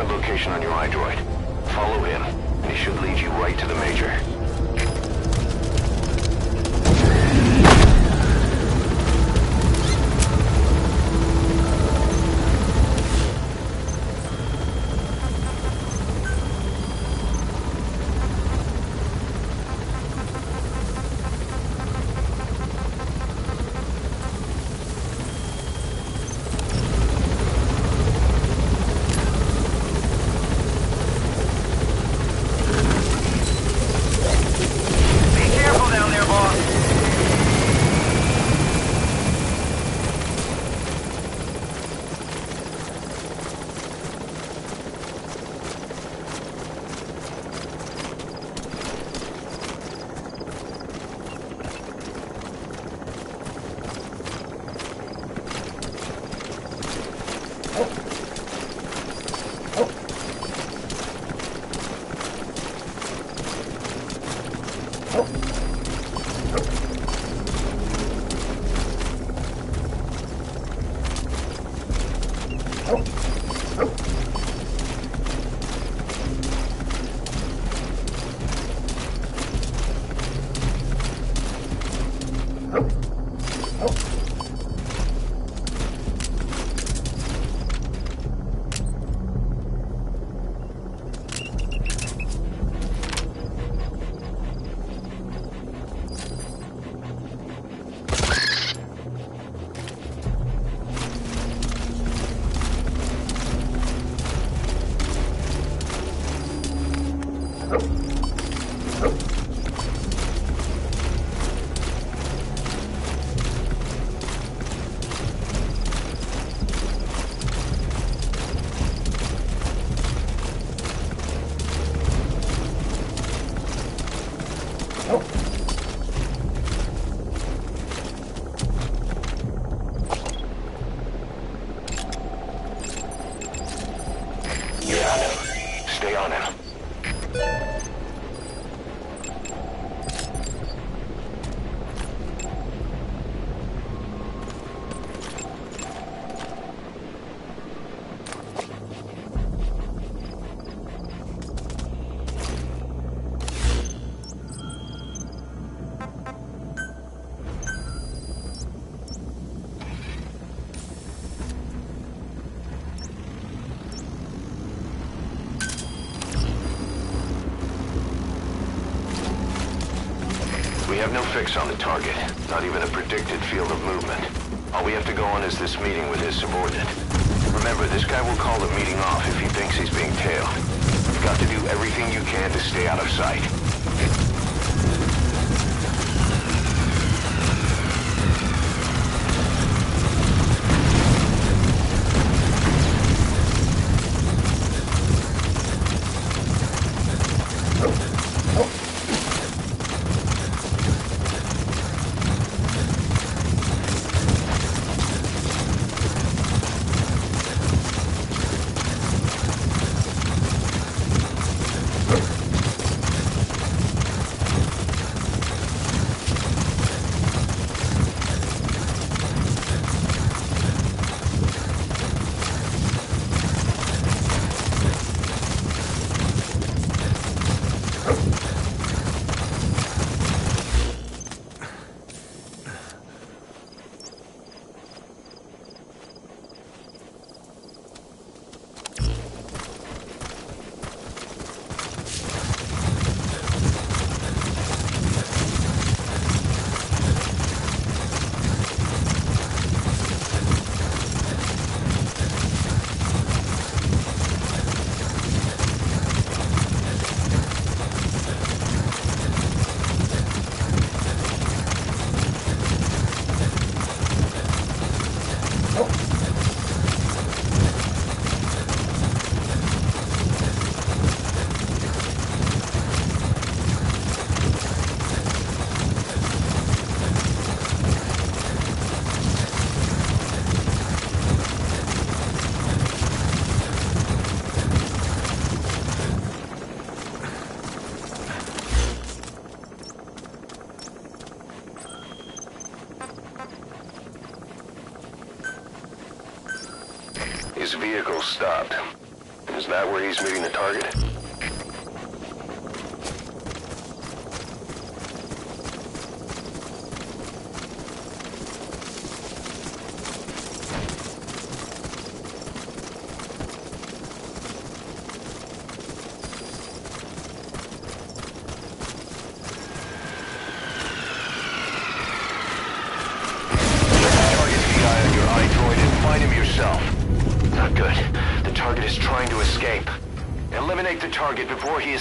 S2: current location on your iDroid. Follow him, and he should lead you right to the Major. Have no fix on the target, not even a predicted field of movement. All we have to go on is this meeting with his subordinate. Remember, this guy will call the meeting off if he thinks he's being tailed. You've got to do everything you can to stay out of sight.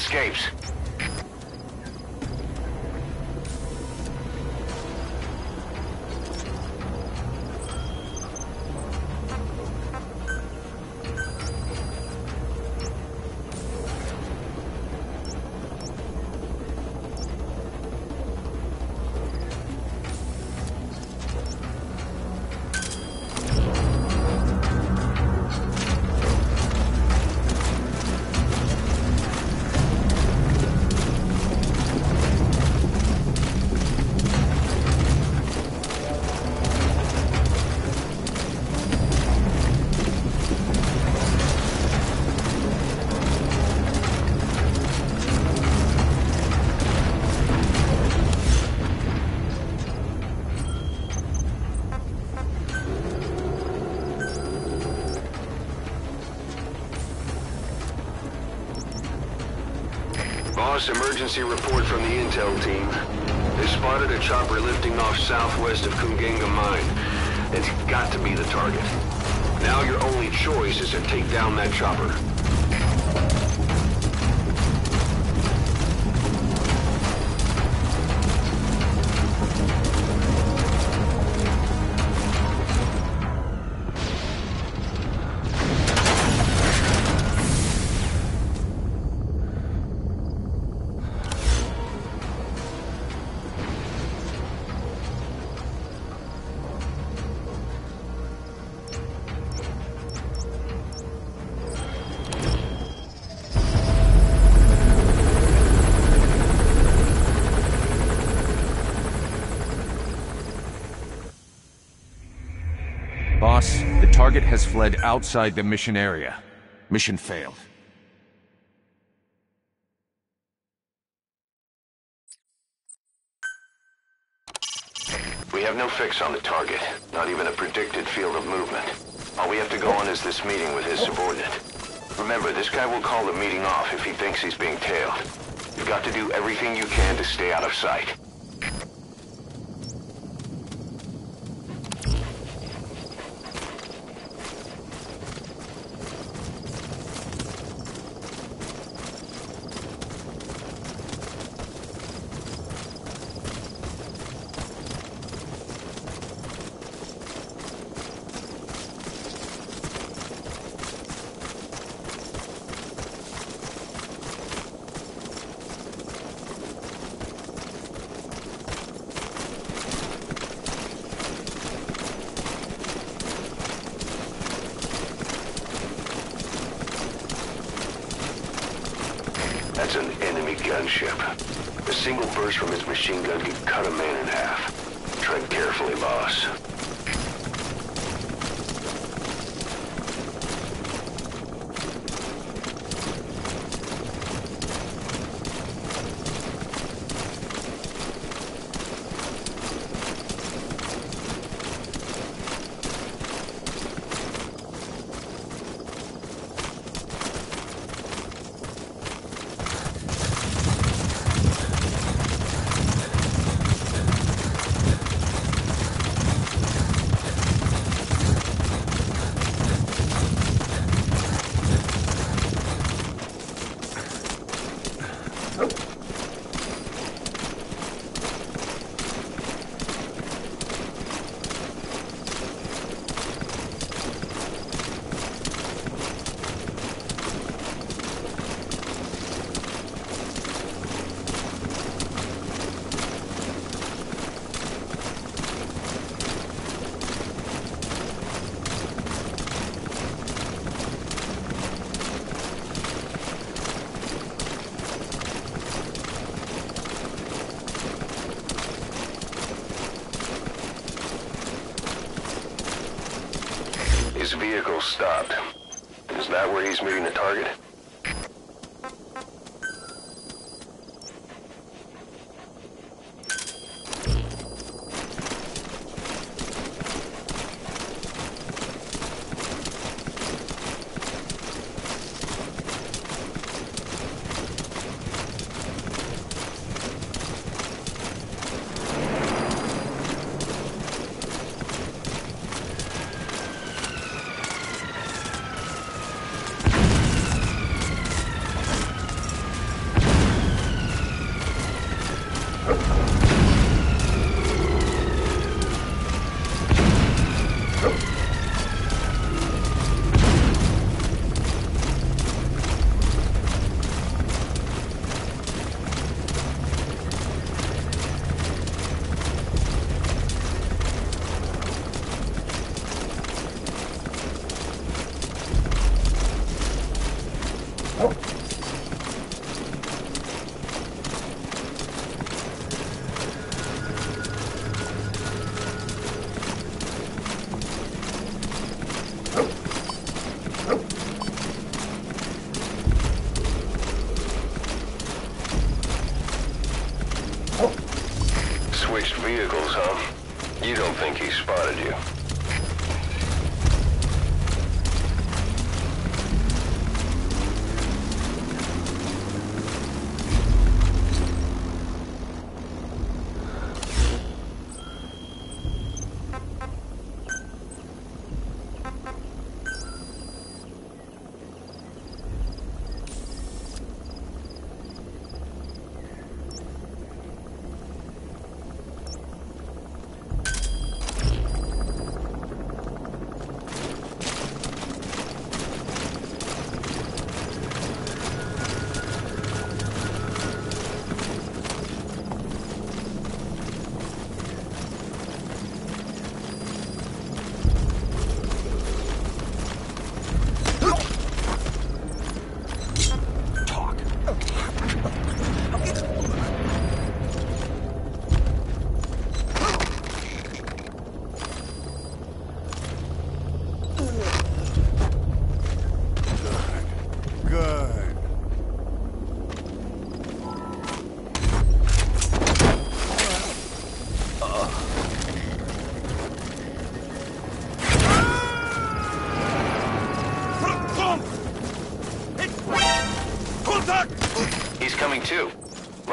S1: Escapes.
S2: Emergency report from the intel team. They spotted a chopper lifting off southwest of Kungenga Mine. It's got to be the target. Now your only choice is to take down that chopper.
S7: Has fled outside the mission area. Mission failed.
S2: We have no fix on the target, not even a predicted field of movement. All we have to go on is this meeting with his subordinate. Remember, this guy will call the meeting off if he thinks he's being tailed. You've got to do everything you can to stay out of sight. stopped. Is that where he's moving the target?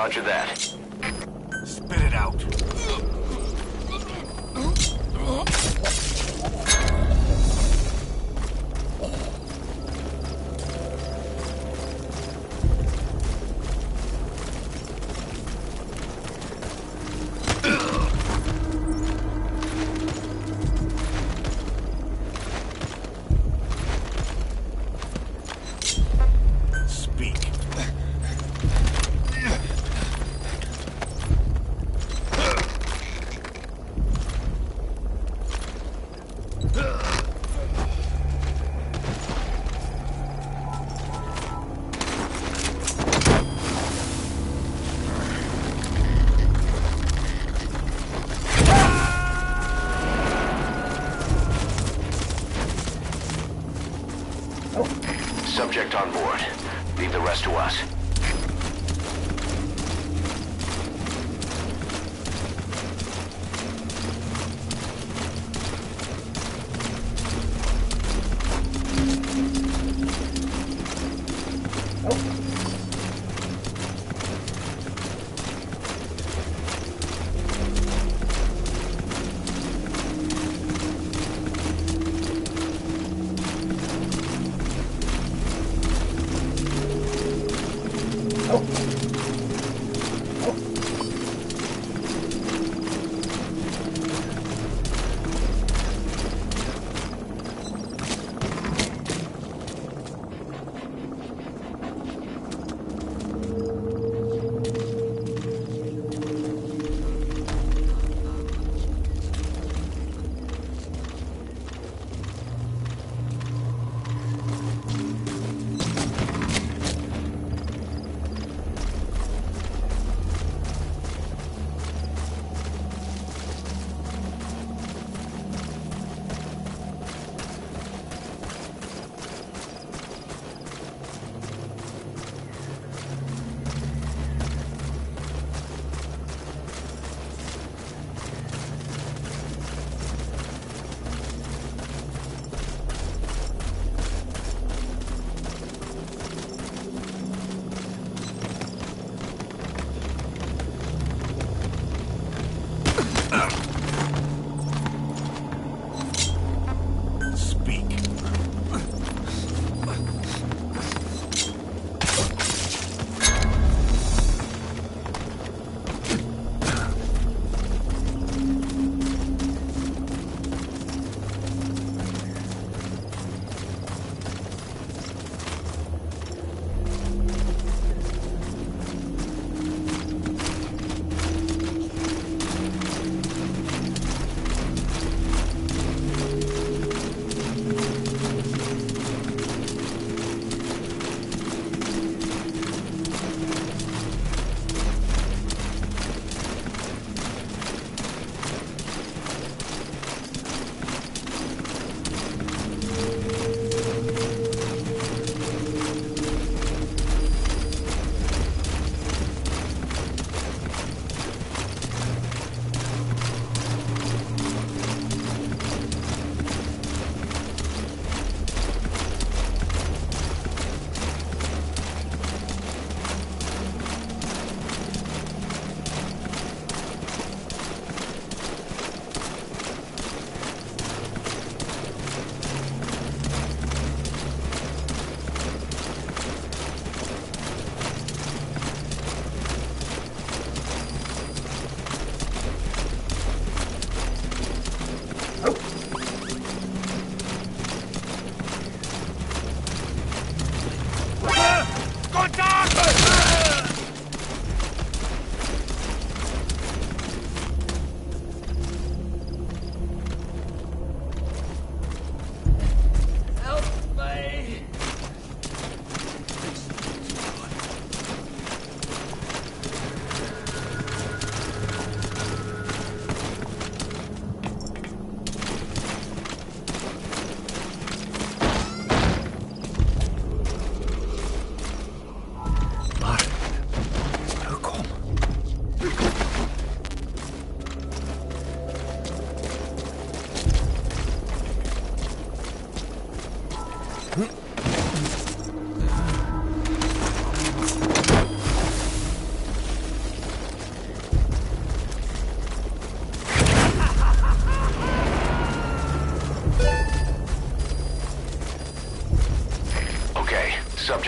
S8: Roger that.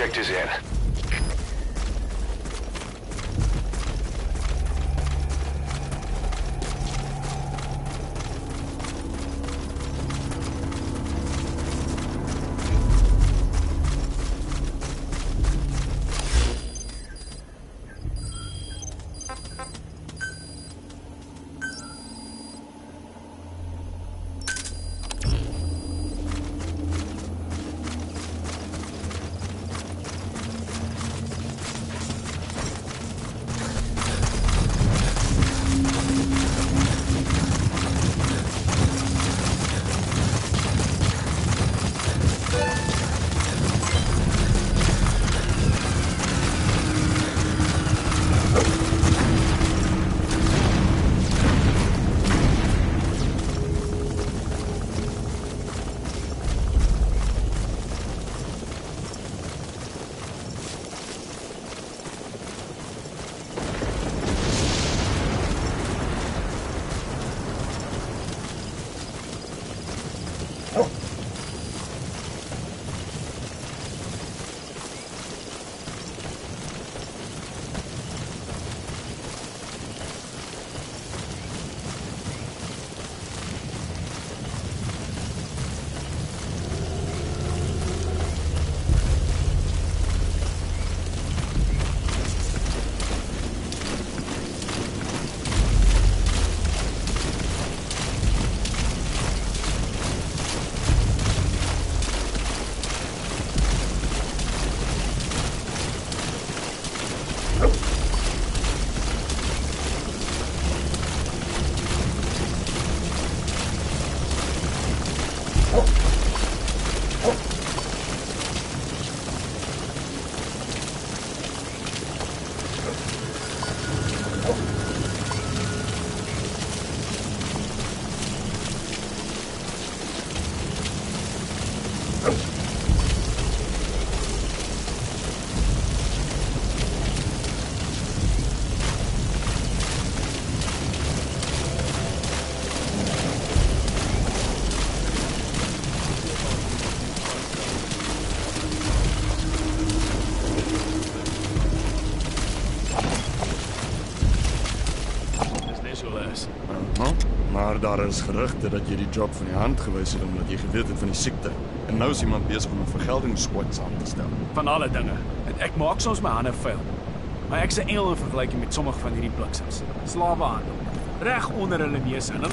S2: Object is in.
S9: Maar daar is gerugte dat jy die job van die hand gewys het omdat jy geweet het van die siekte. En nou is iemand besig om 'n vergeldingssquad aan te stel.
S4: Van alle dinge. En ek maak soms my hande vuil. Maar ek's 'n engel in vergelyking met sommige van hierdie bliksems. Slawehandel. Reg onder hulle neuse en dan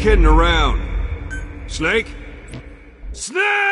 S2: kidding around. Snake? Snake!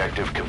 S10: Objective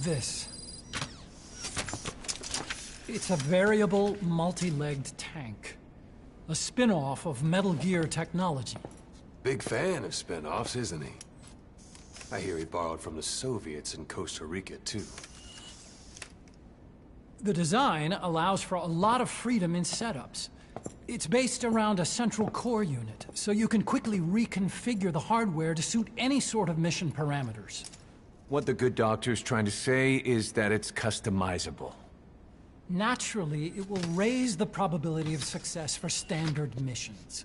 S11: This. It's a variable, multi-legged tank. A spin-off of Metal Gear technology.
S8: Big fan of spin-offs, isn't he? I hear he borrowed from the Soviets in Costa Rica, too.
S11: The design allows for a lot of freedom in setups. It's based around a central core unit, so you can quickly reconfigure the hardware to suit any sort of mission parameters.
S12: What the good doctor's trying to say is that it's customizable.
S11: Naturally, it will raise the probability of success for standard missions.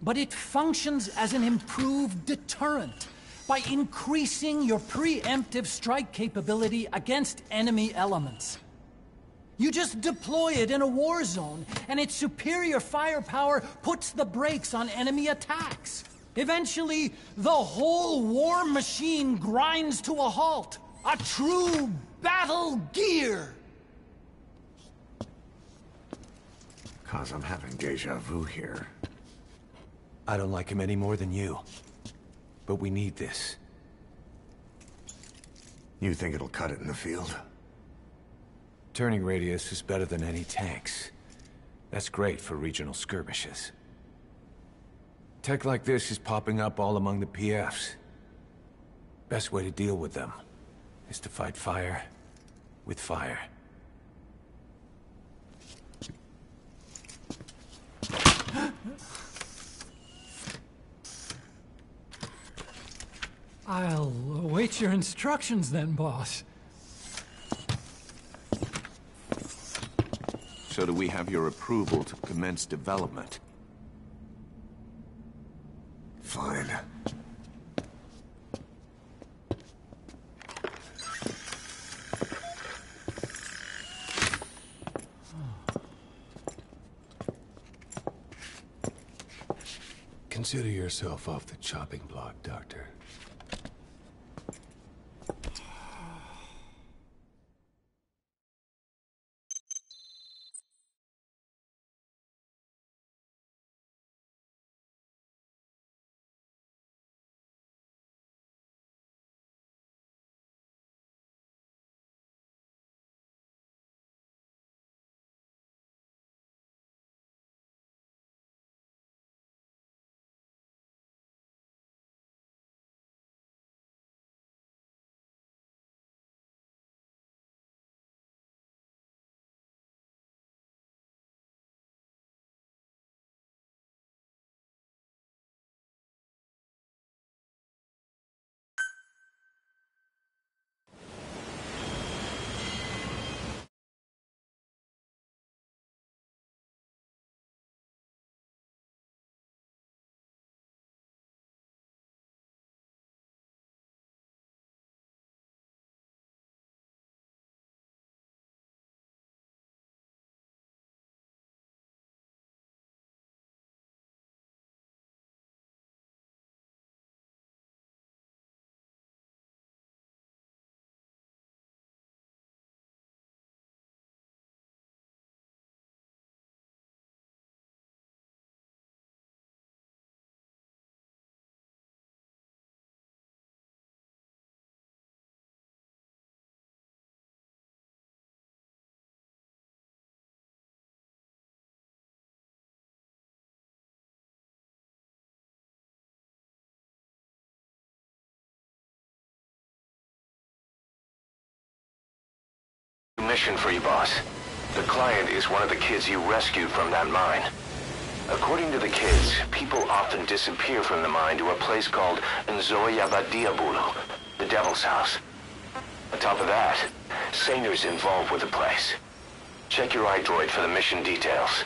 S11: But it functions as an improved deterrent by increasing your preemptive strike capability against enemy elements. You just deploy it in a war zone, and its superior firepower puts the brakes on enemy attacks. Eventually, the whole war machine grinds to a halt. A true battle gear!
S13: Cause I'm having deja vu here.
S8: I don't like him any more than you. But we need this.
S13: You think it'll cut it in the field?
S8: Turning radius is better than any tanks. That's great for regional skirmishes. Tech like this is popping up all among the PFs. Best way to deal with them is to fight fire with fire.
S11: I'll await your instructions then, boss.
S14: So do we have your approval to commence development?
S13: Fine.
S8: Consider yourself off the chopping block, Doctor.
S2: Mission for you, boss. The client is one of the kids you rescued from that mine. According to the kids, people often disappear from the mine to a place called Nzo Ya Badi Mbula, the Devil's House. On top of that, Saner's involved with the place. Check your iDroid for the mission details.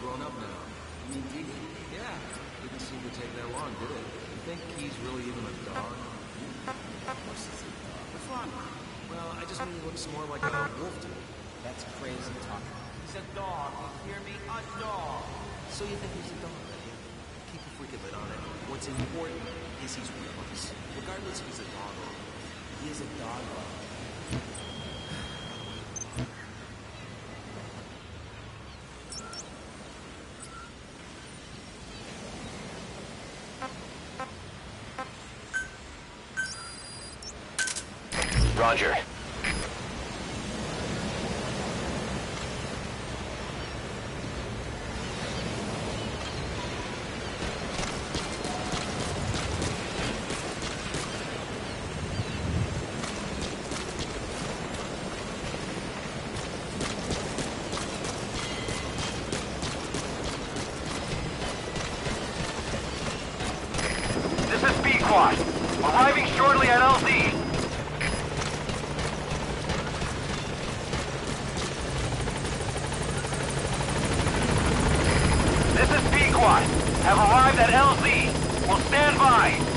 S15: Grown up now. You mean Tiki? Yeah. Didn't seem to take that long, did it? You think he's really even a dog? Of course he's a dog. What's wrong? Well, I just mean he looks more like a wolf to me.
S16: That's crazy talk. He's a dog. You hear me? A dog.
S15: So you think he's a dog? Keep a freaking lid on it. What's important is he's with us. Regardless if he's a dog or
S16: he is a dog.
S2: Roger.
S1: This is Pequod. Arriving shortly at LZ. This is Pequod. Have arrived at LZ. Will stand by.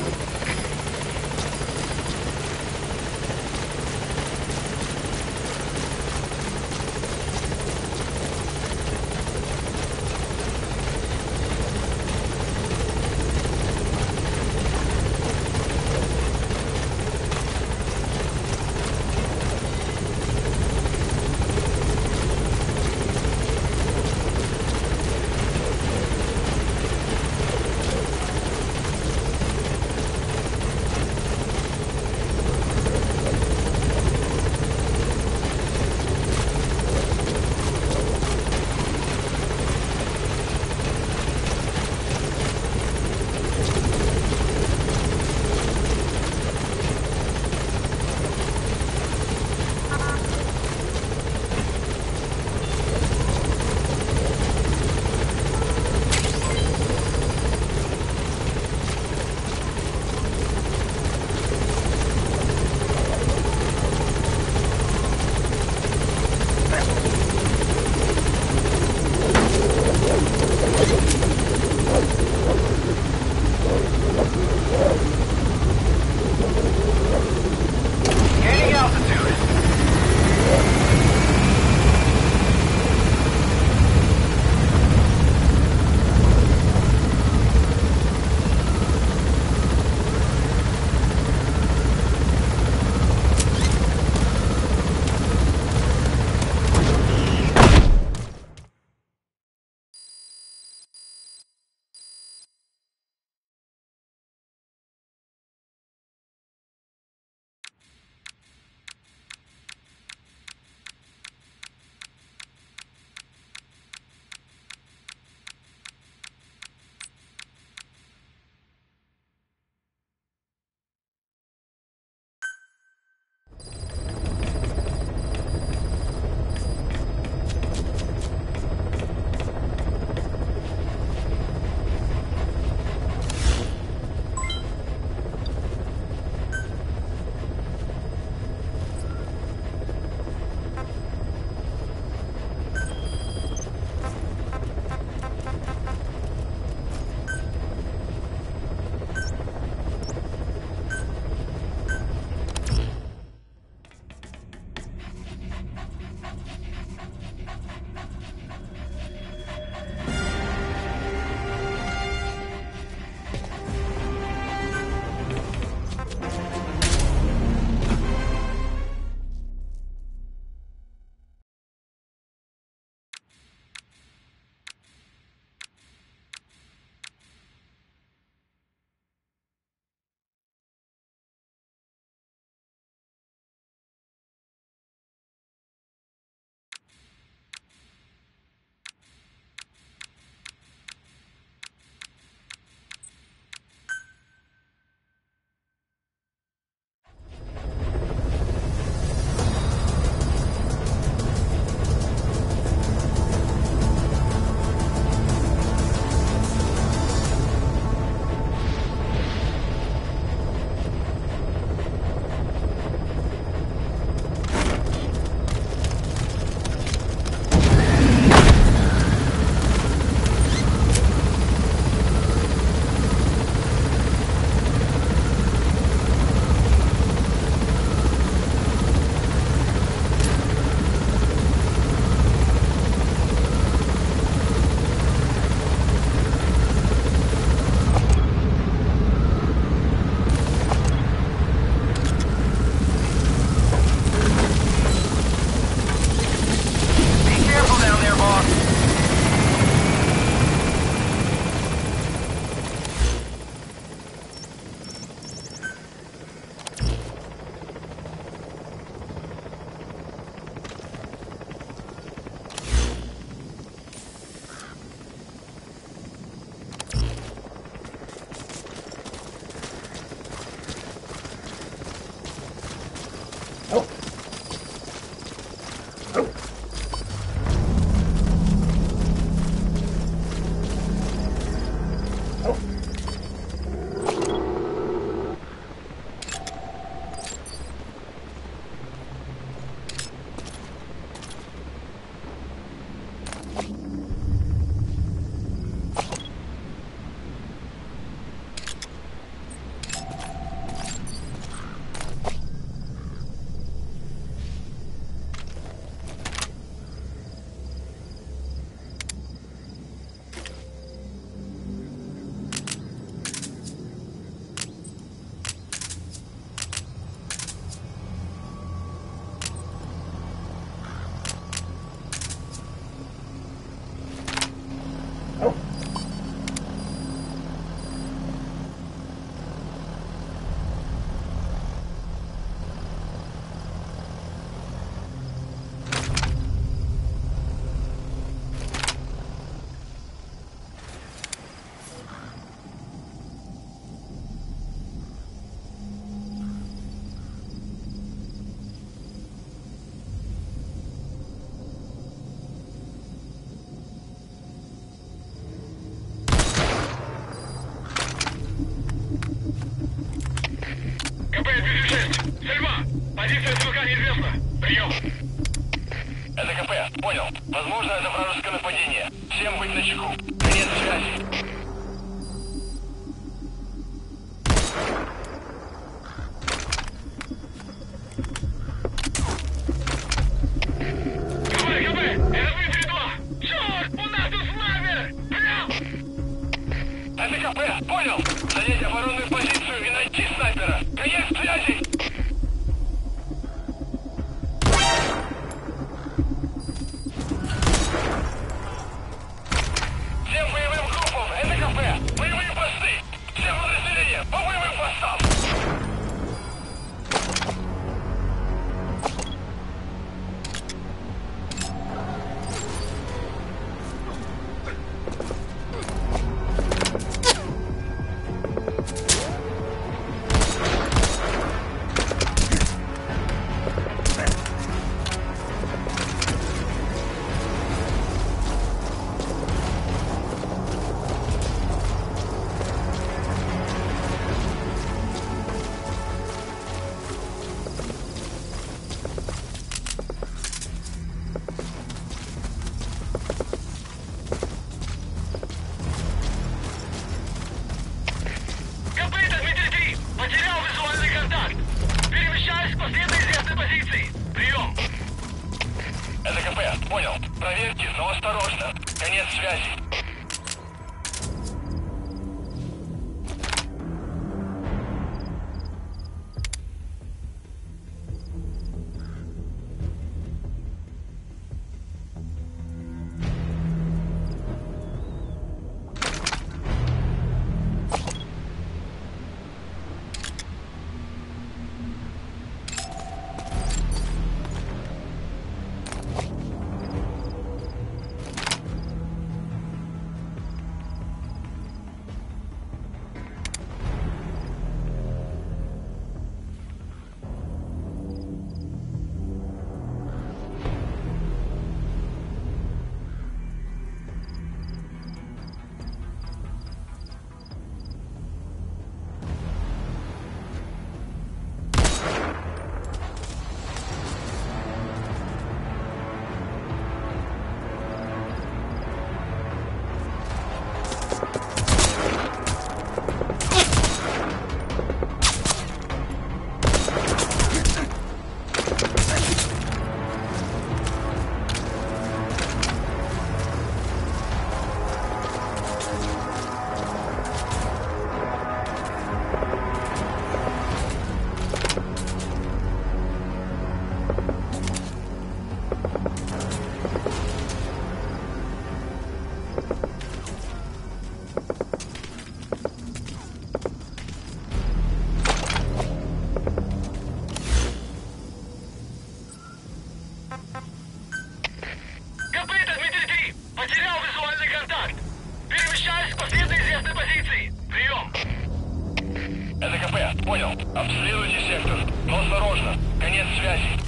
S3: Обследуйте сектор, но осторожно. Конец связи.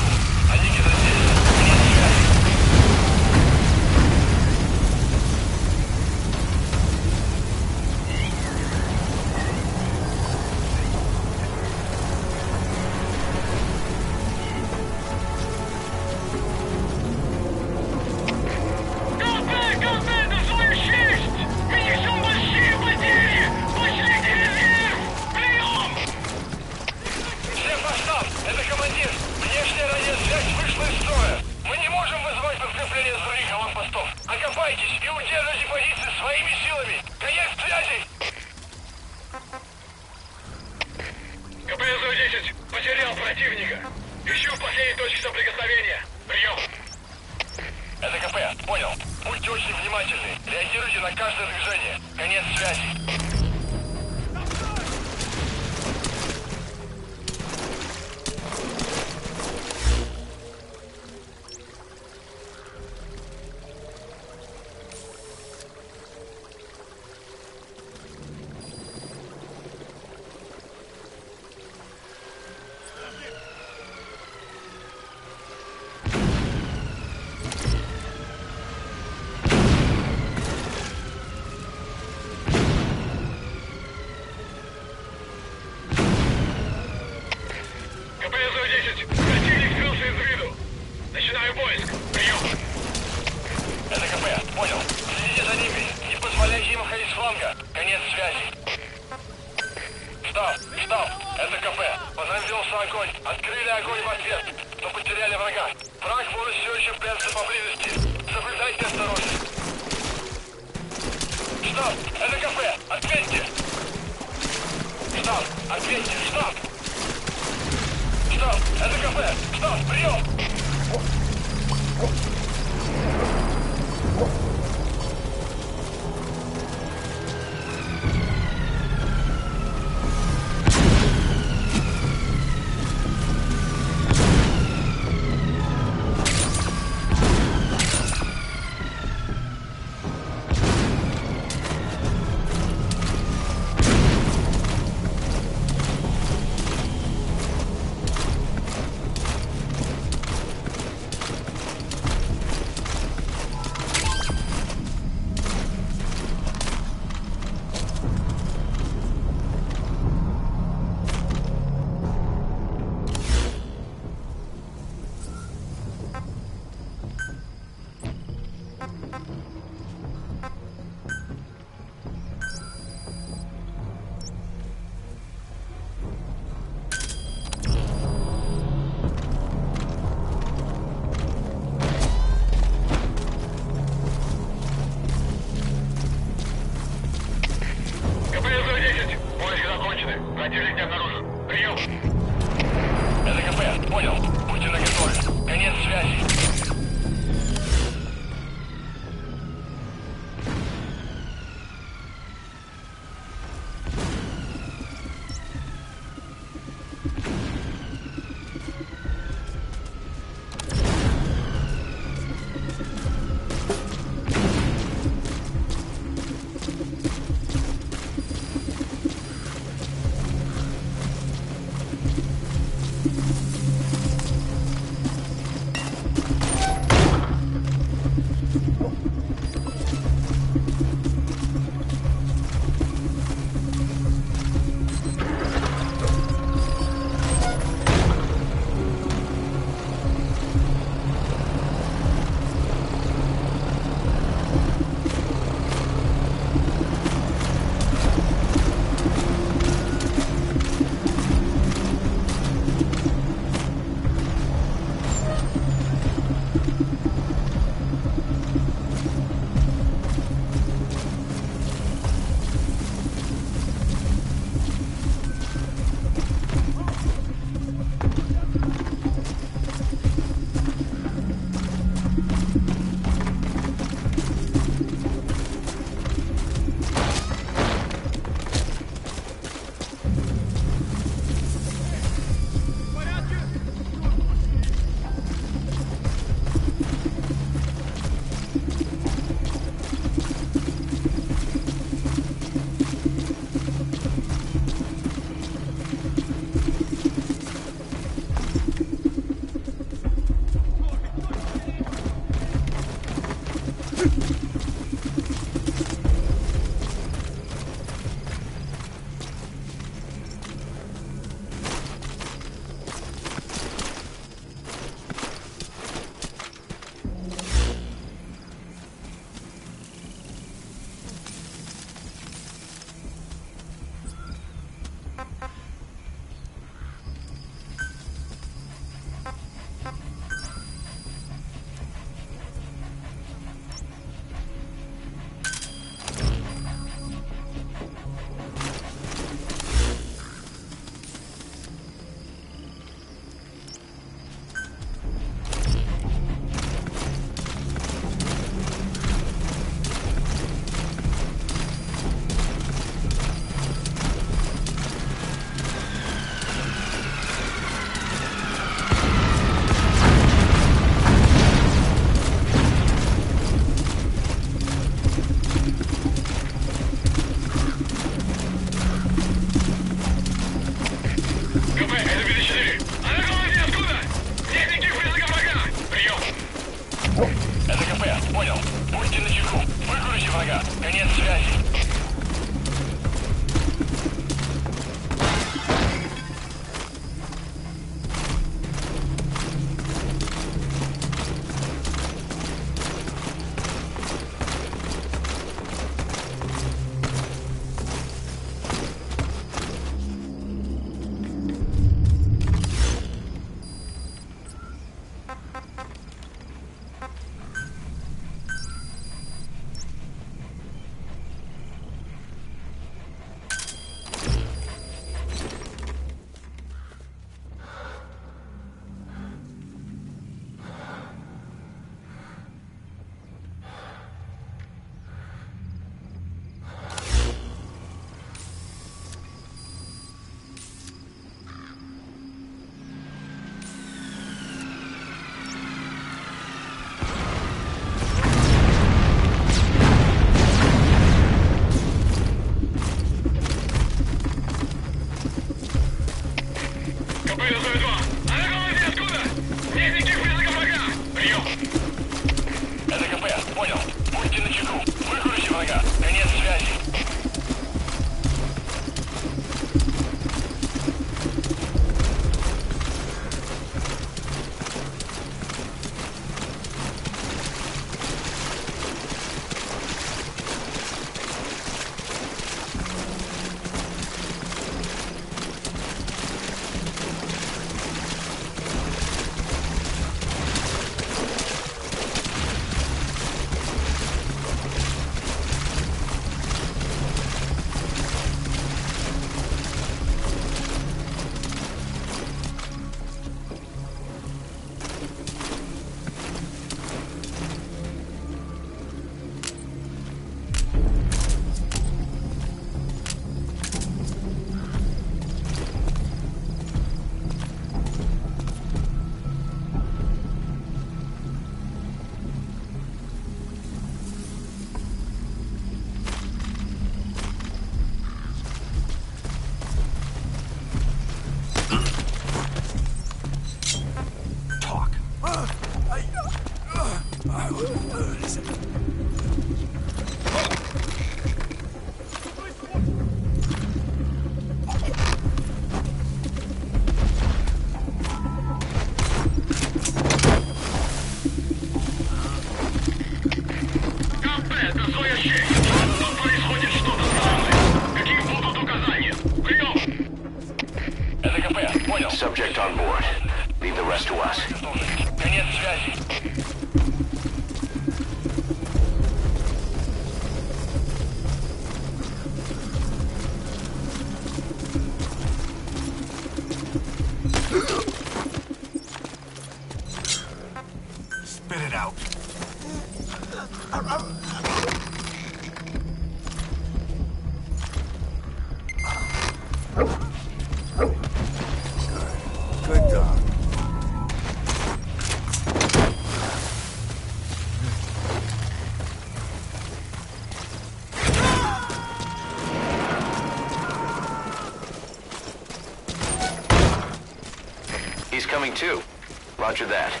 S2: Roger that.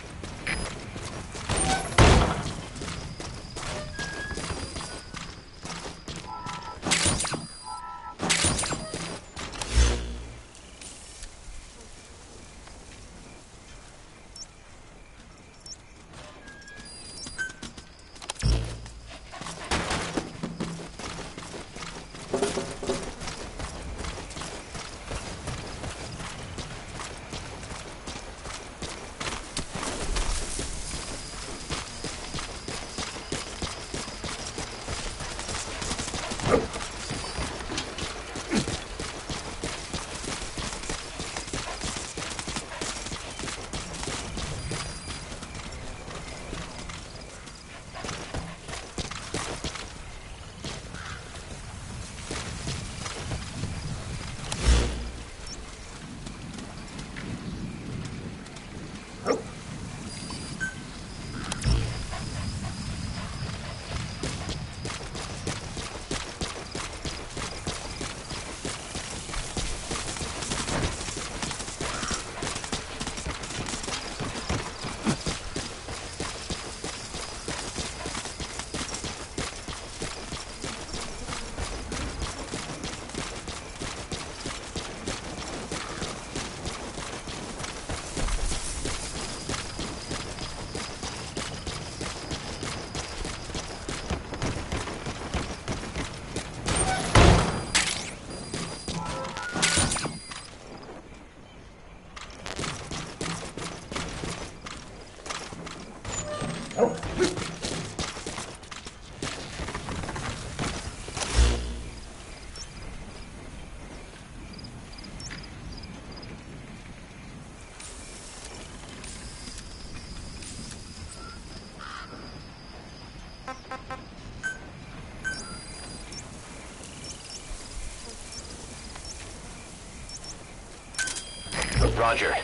S2: Roger.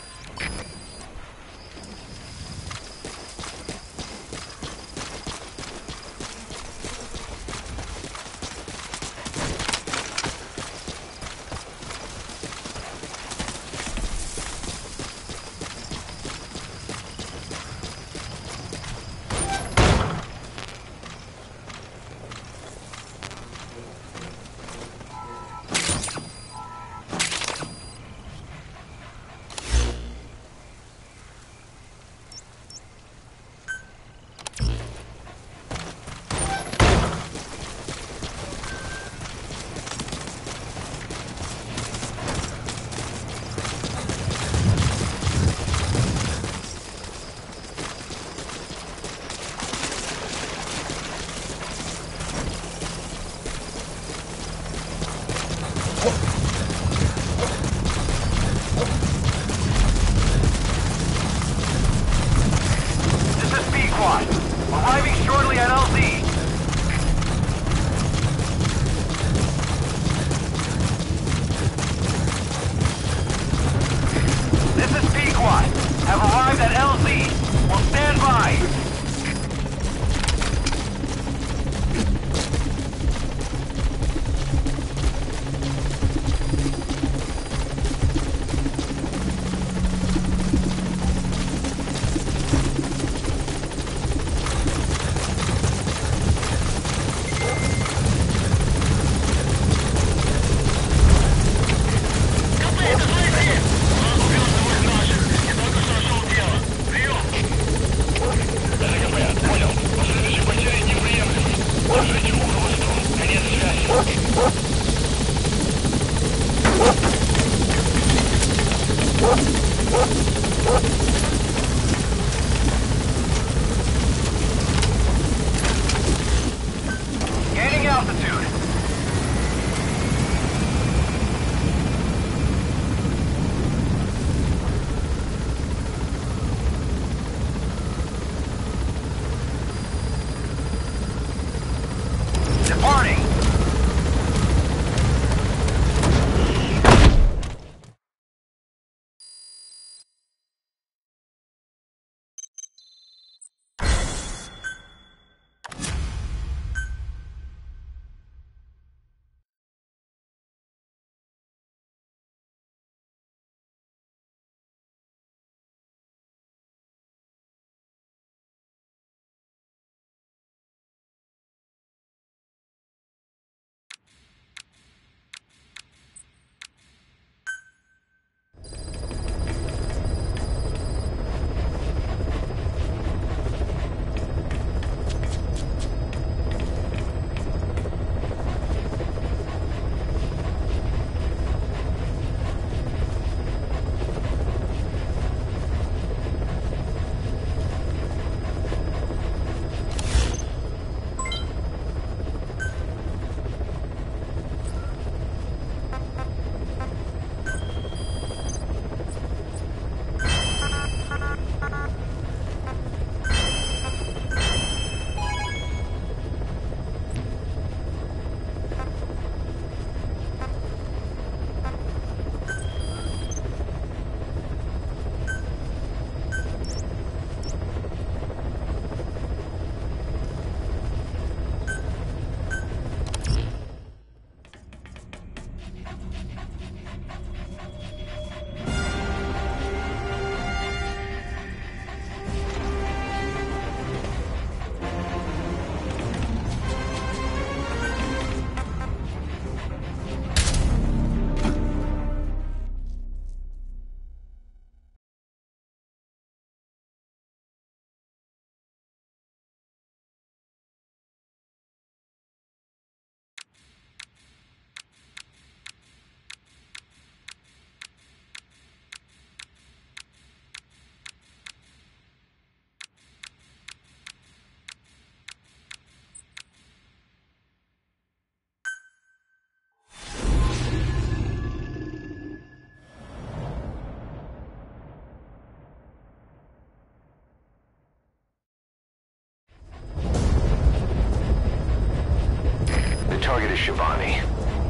S2: Shabani.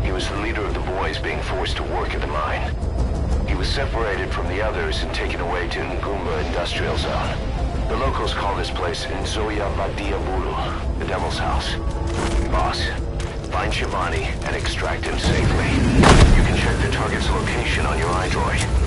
S2: He was the leader of the boys being forced to work at the mine. He was separated from the others and taken away to Ngumba Industrial Zone. The locals call this place Nzo Ya Badi Mbula, the Devil's House. Boss, find Shabani and extract him safely. You can check the target's location on your iDroid.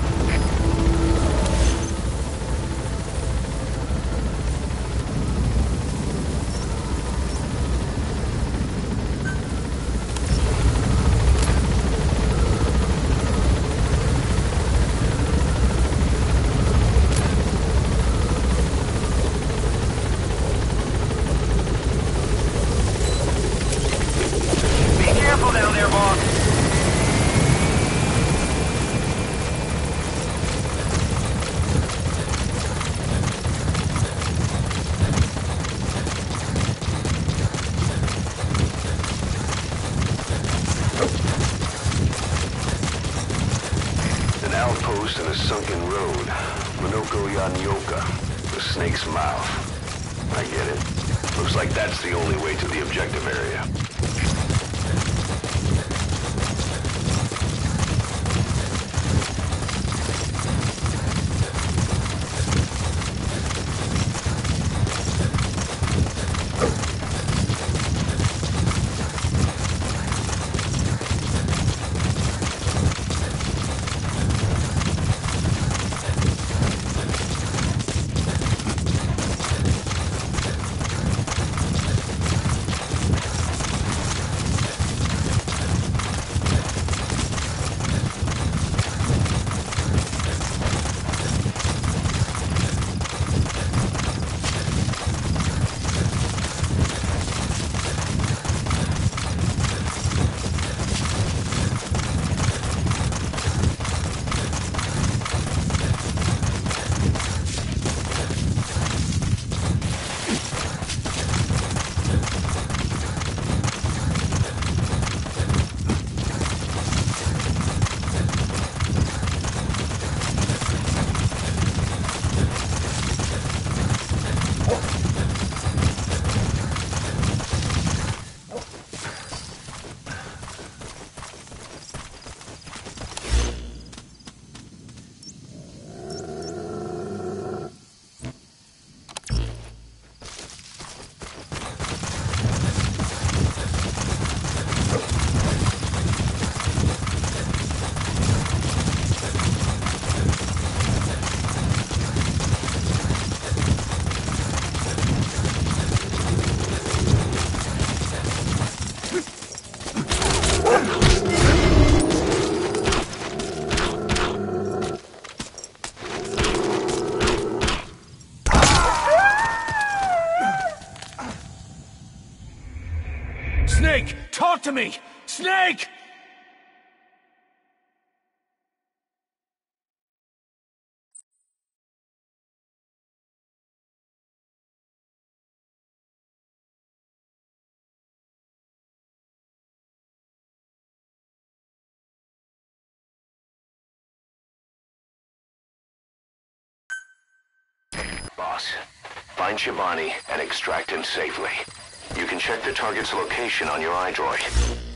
S17: To
S8: me! Snake!
S2: Boss, find Shabani and extract him safely. Check the target's location on your iDroid.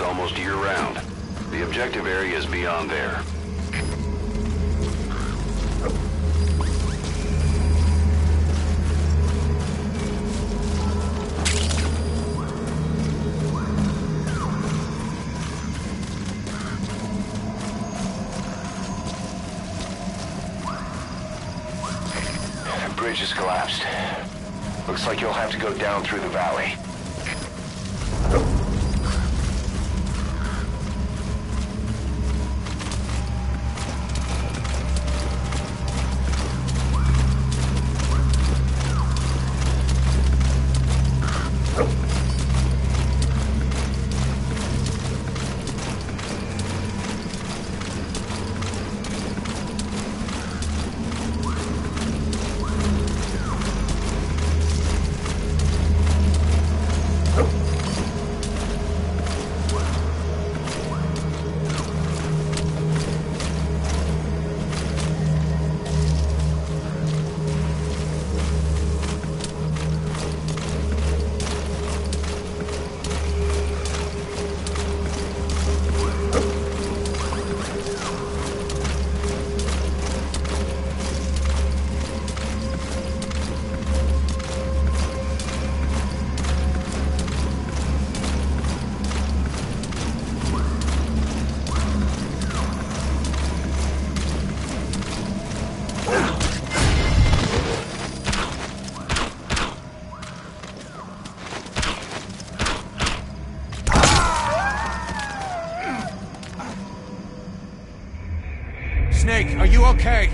S2: Almost year-round.
S18: The objective area is beyond there.
S8: The bridge has collapsed. Looks like you'll have to go down through the valley.
S2: Okay?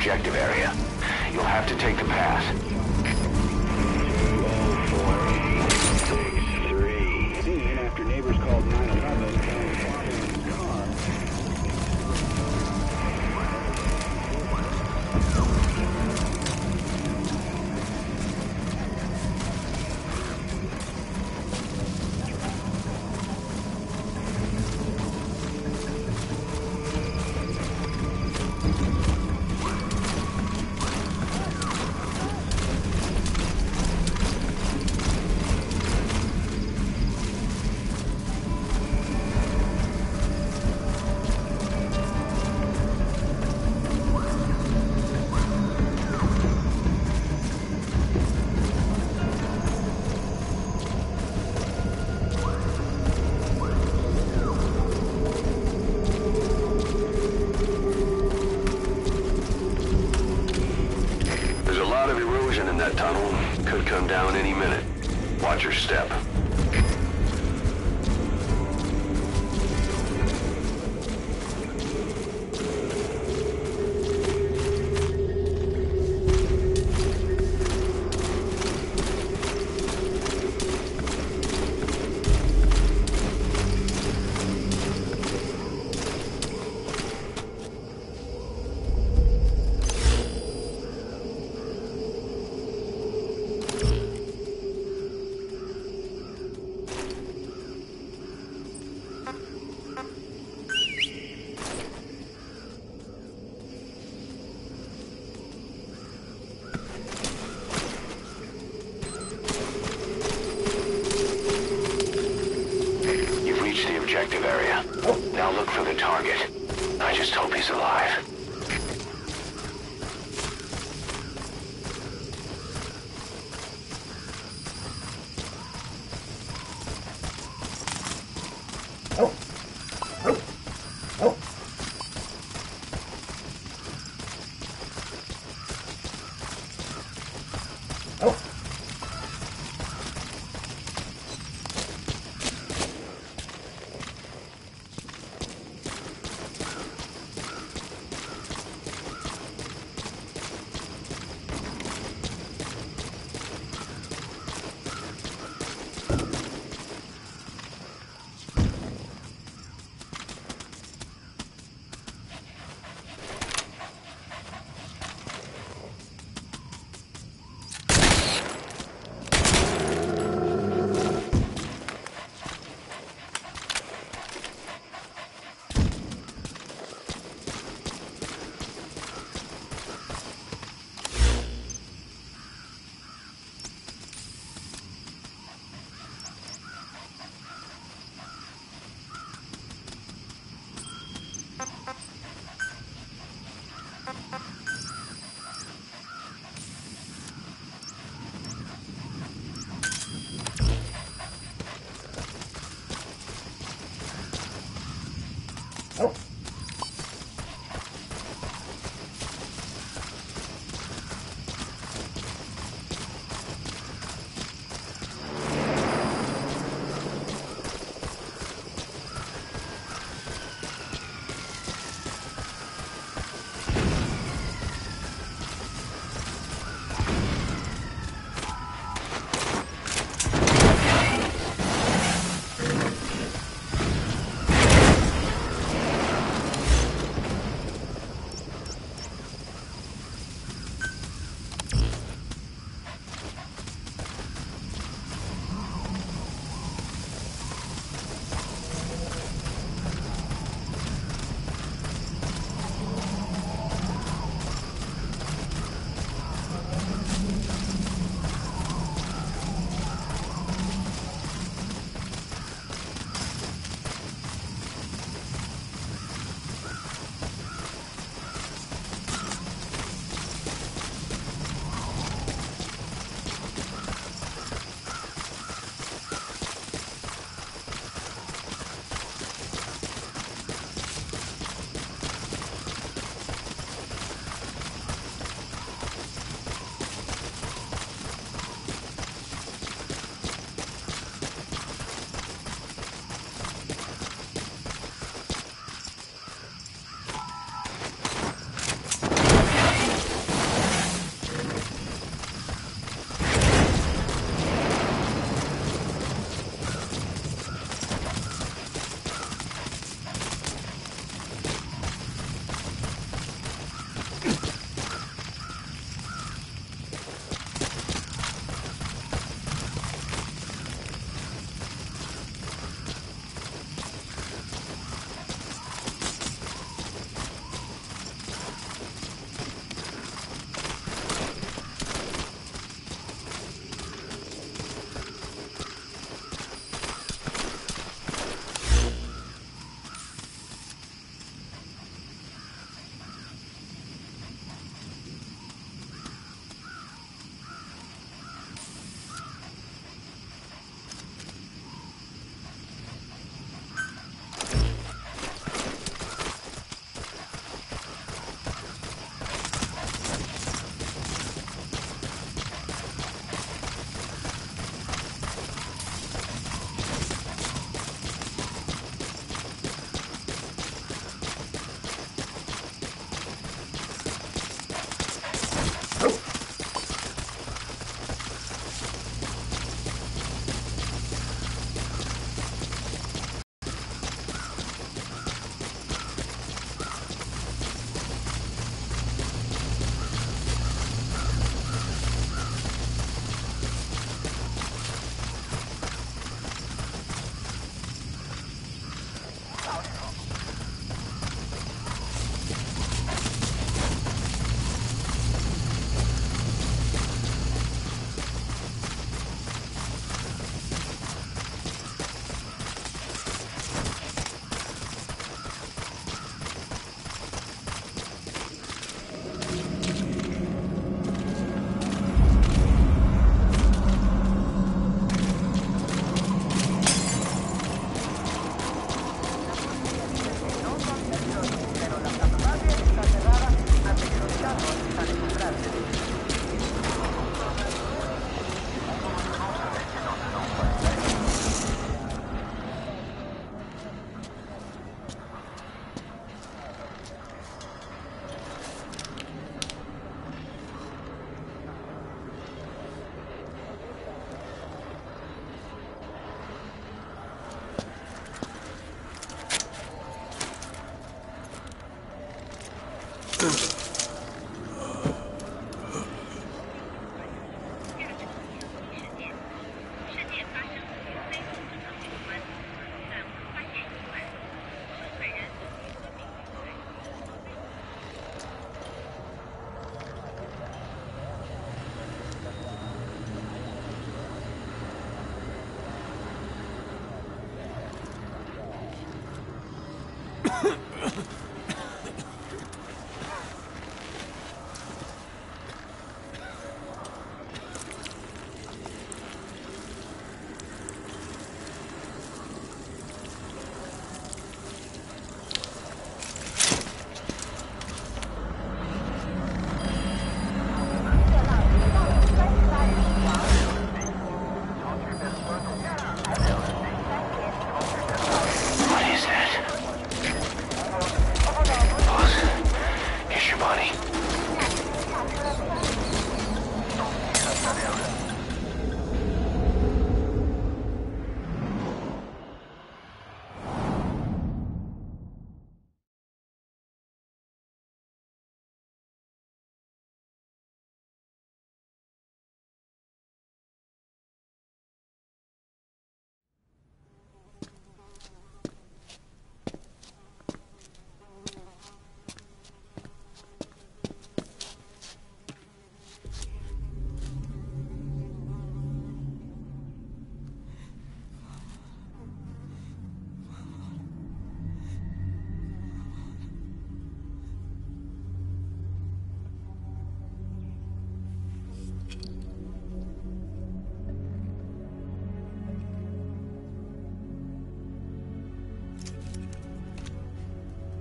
S2: Objective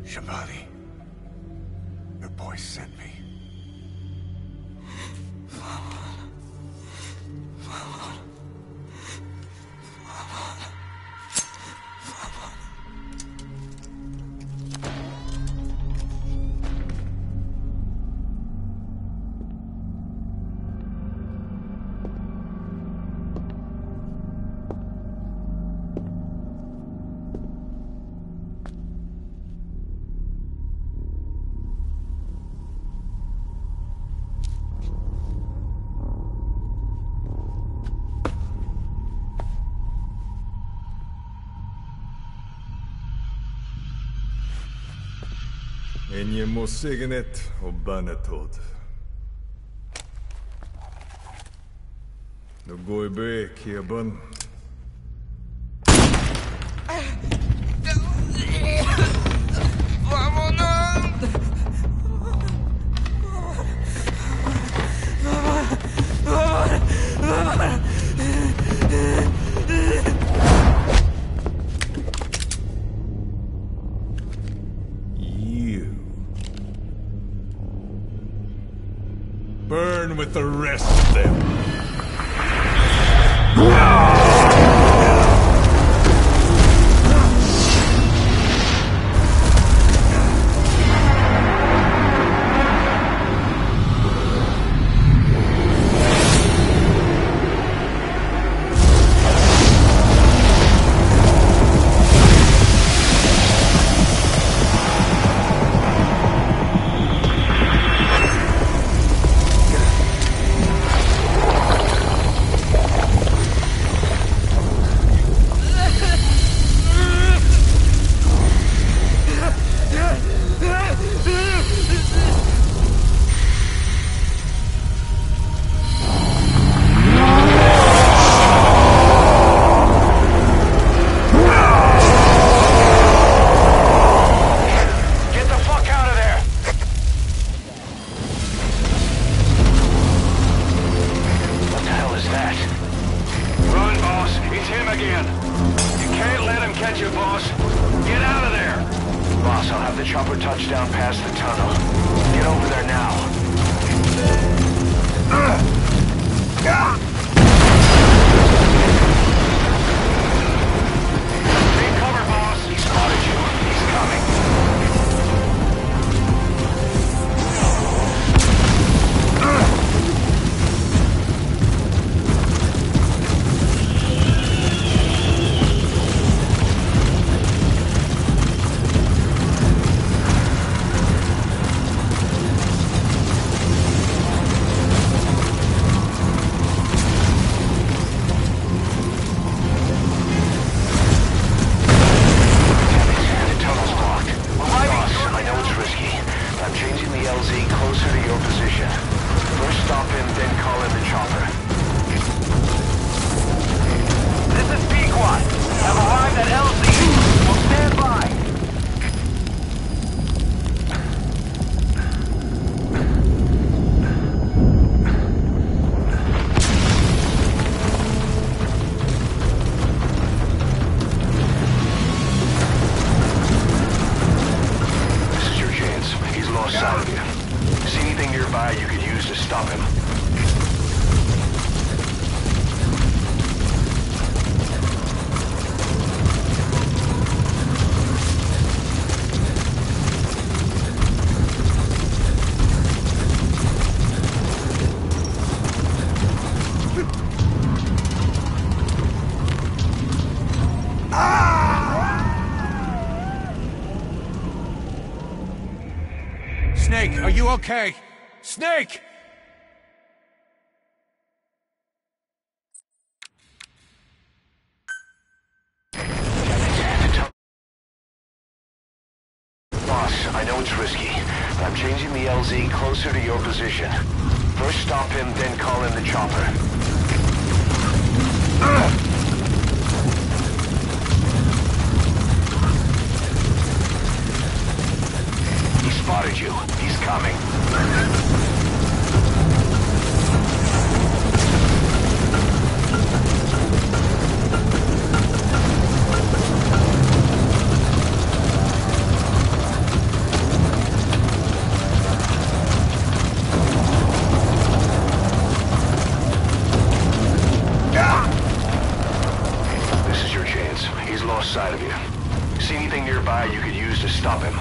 S13: Shabani.
S2: E një mosignet o banë tot. Në gojë bëj, kje bënë, you
S8: okay? Snake!
S2: Stop him?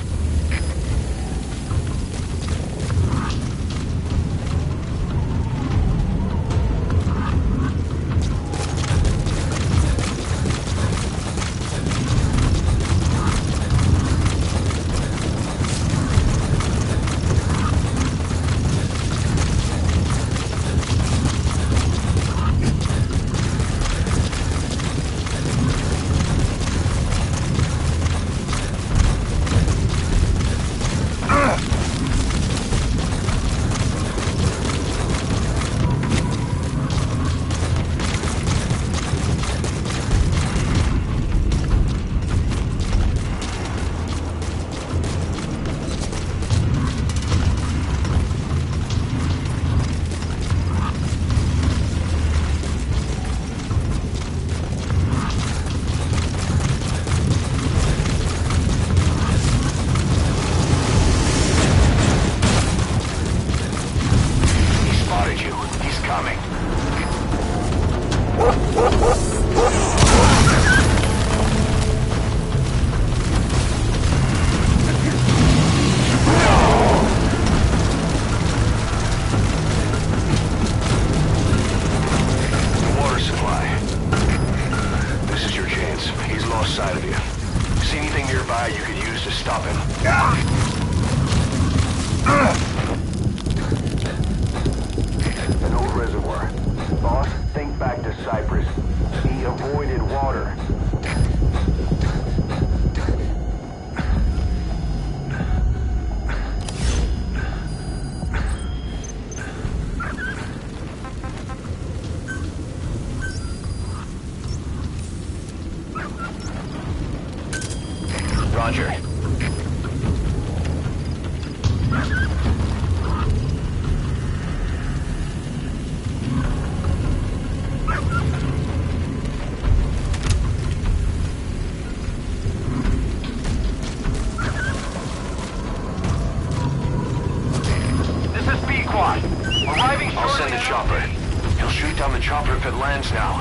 S2: Lands now.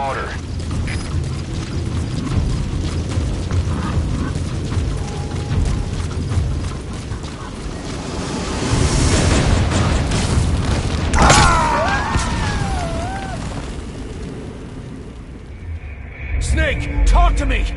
S8: Water.
S2: Snake! Talk to me!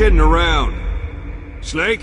S19: Kidding around. Snake?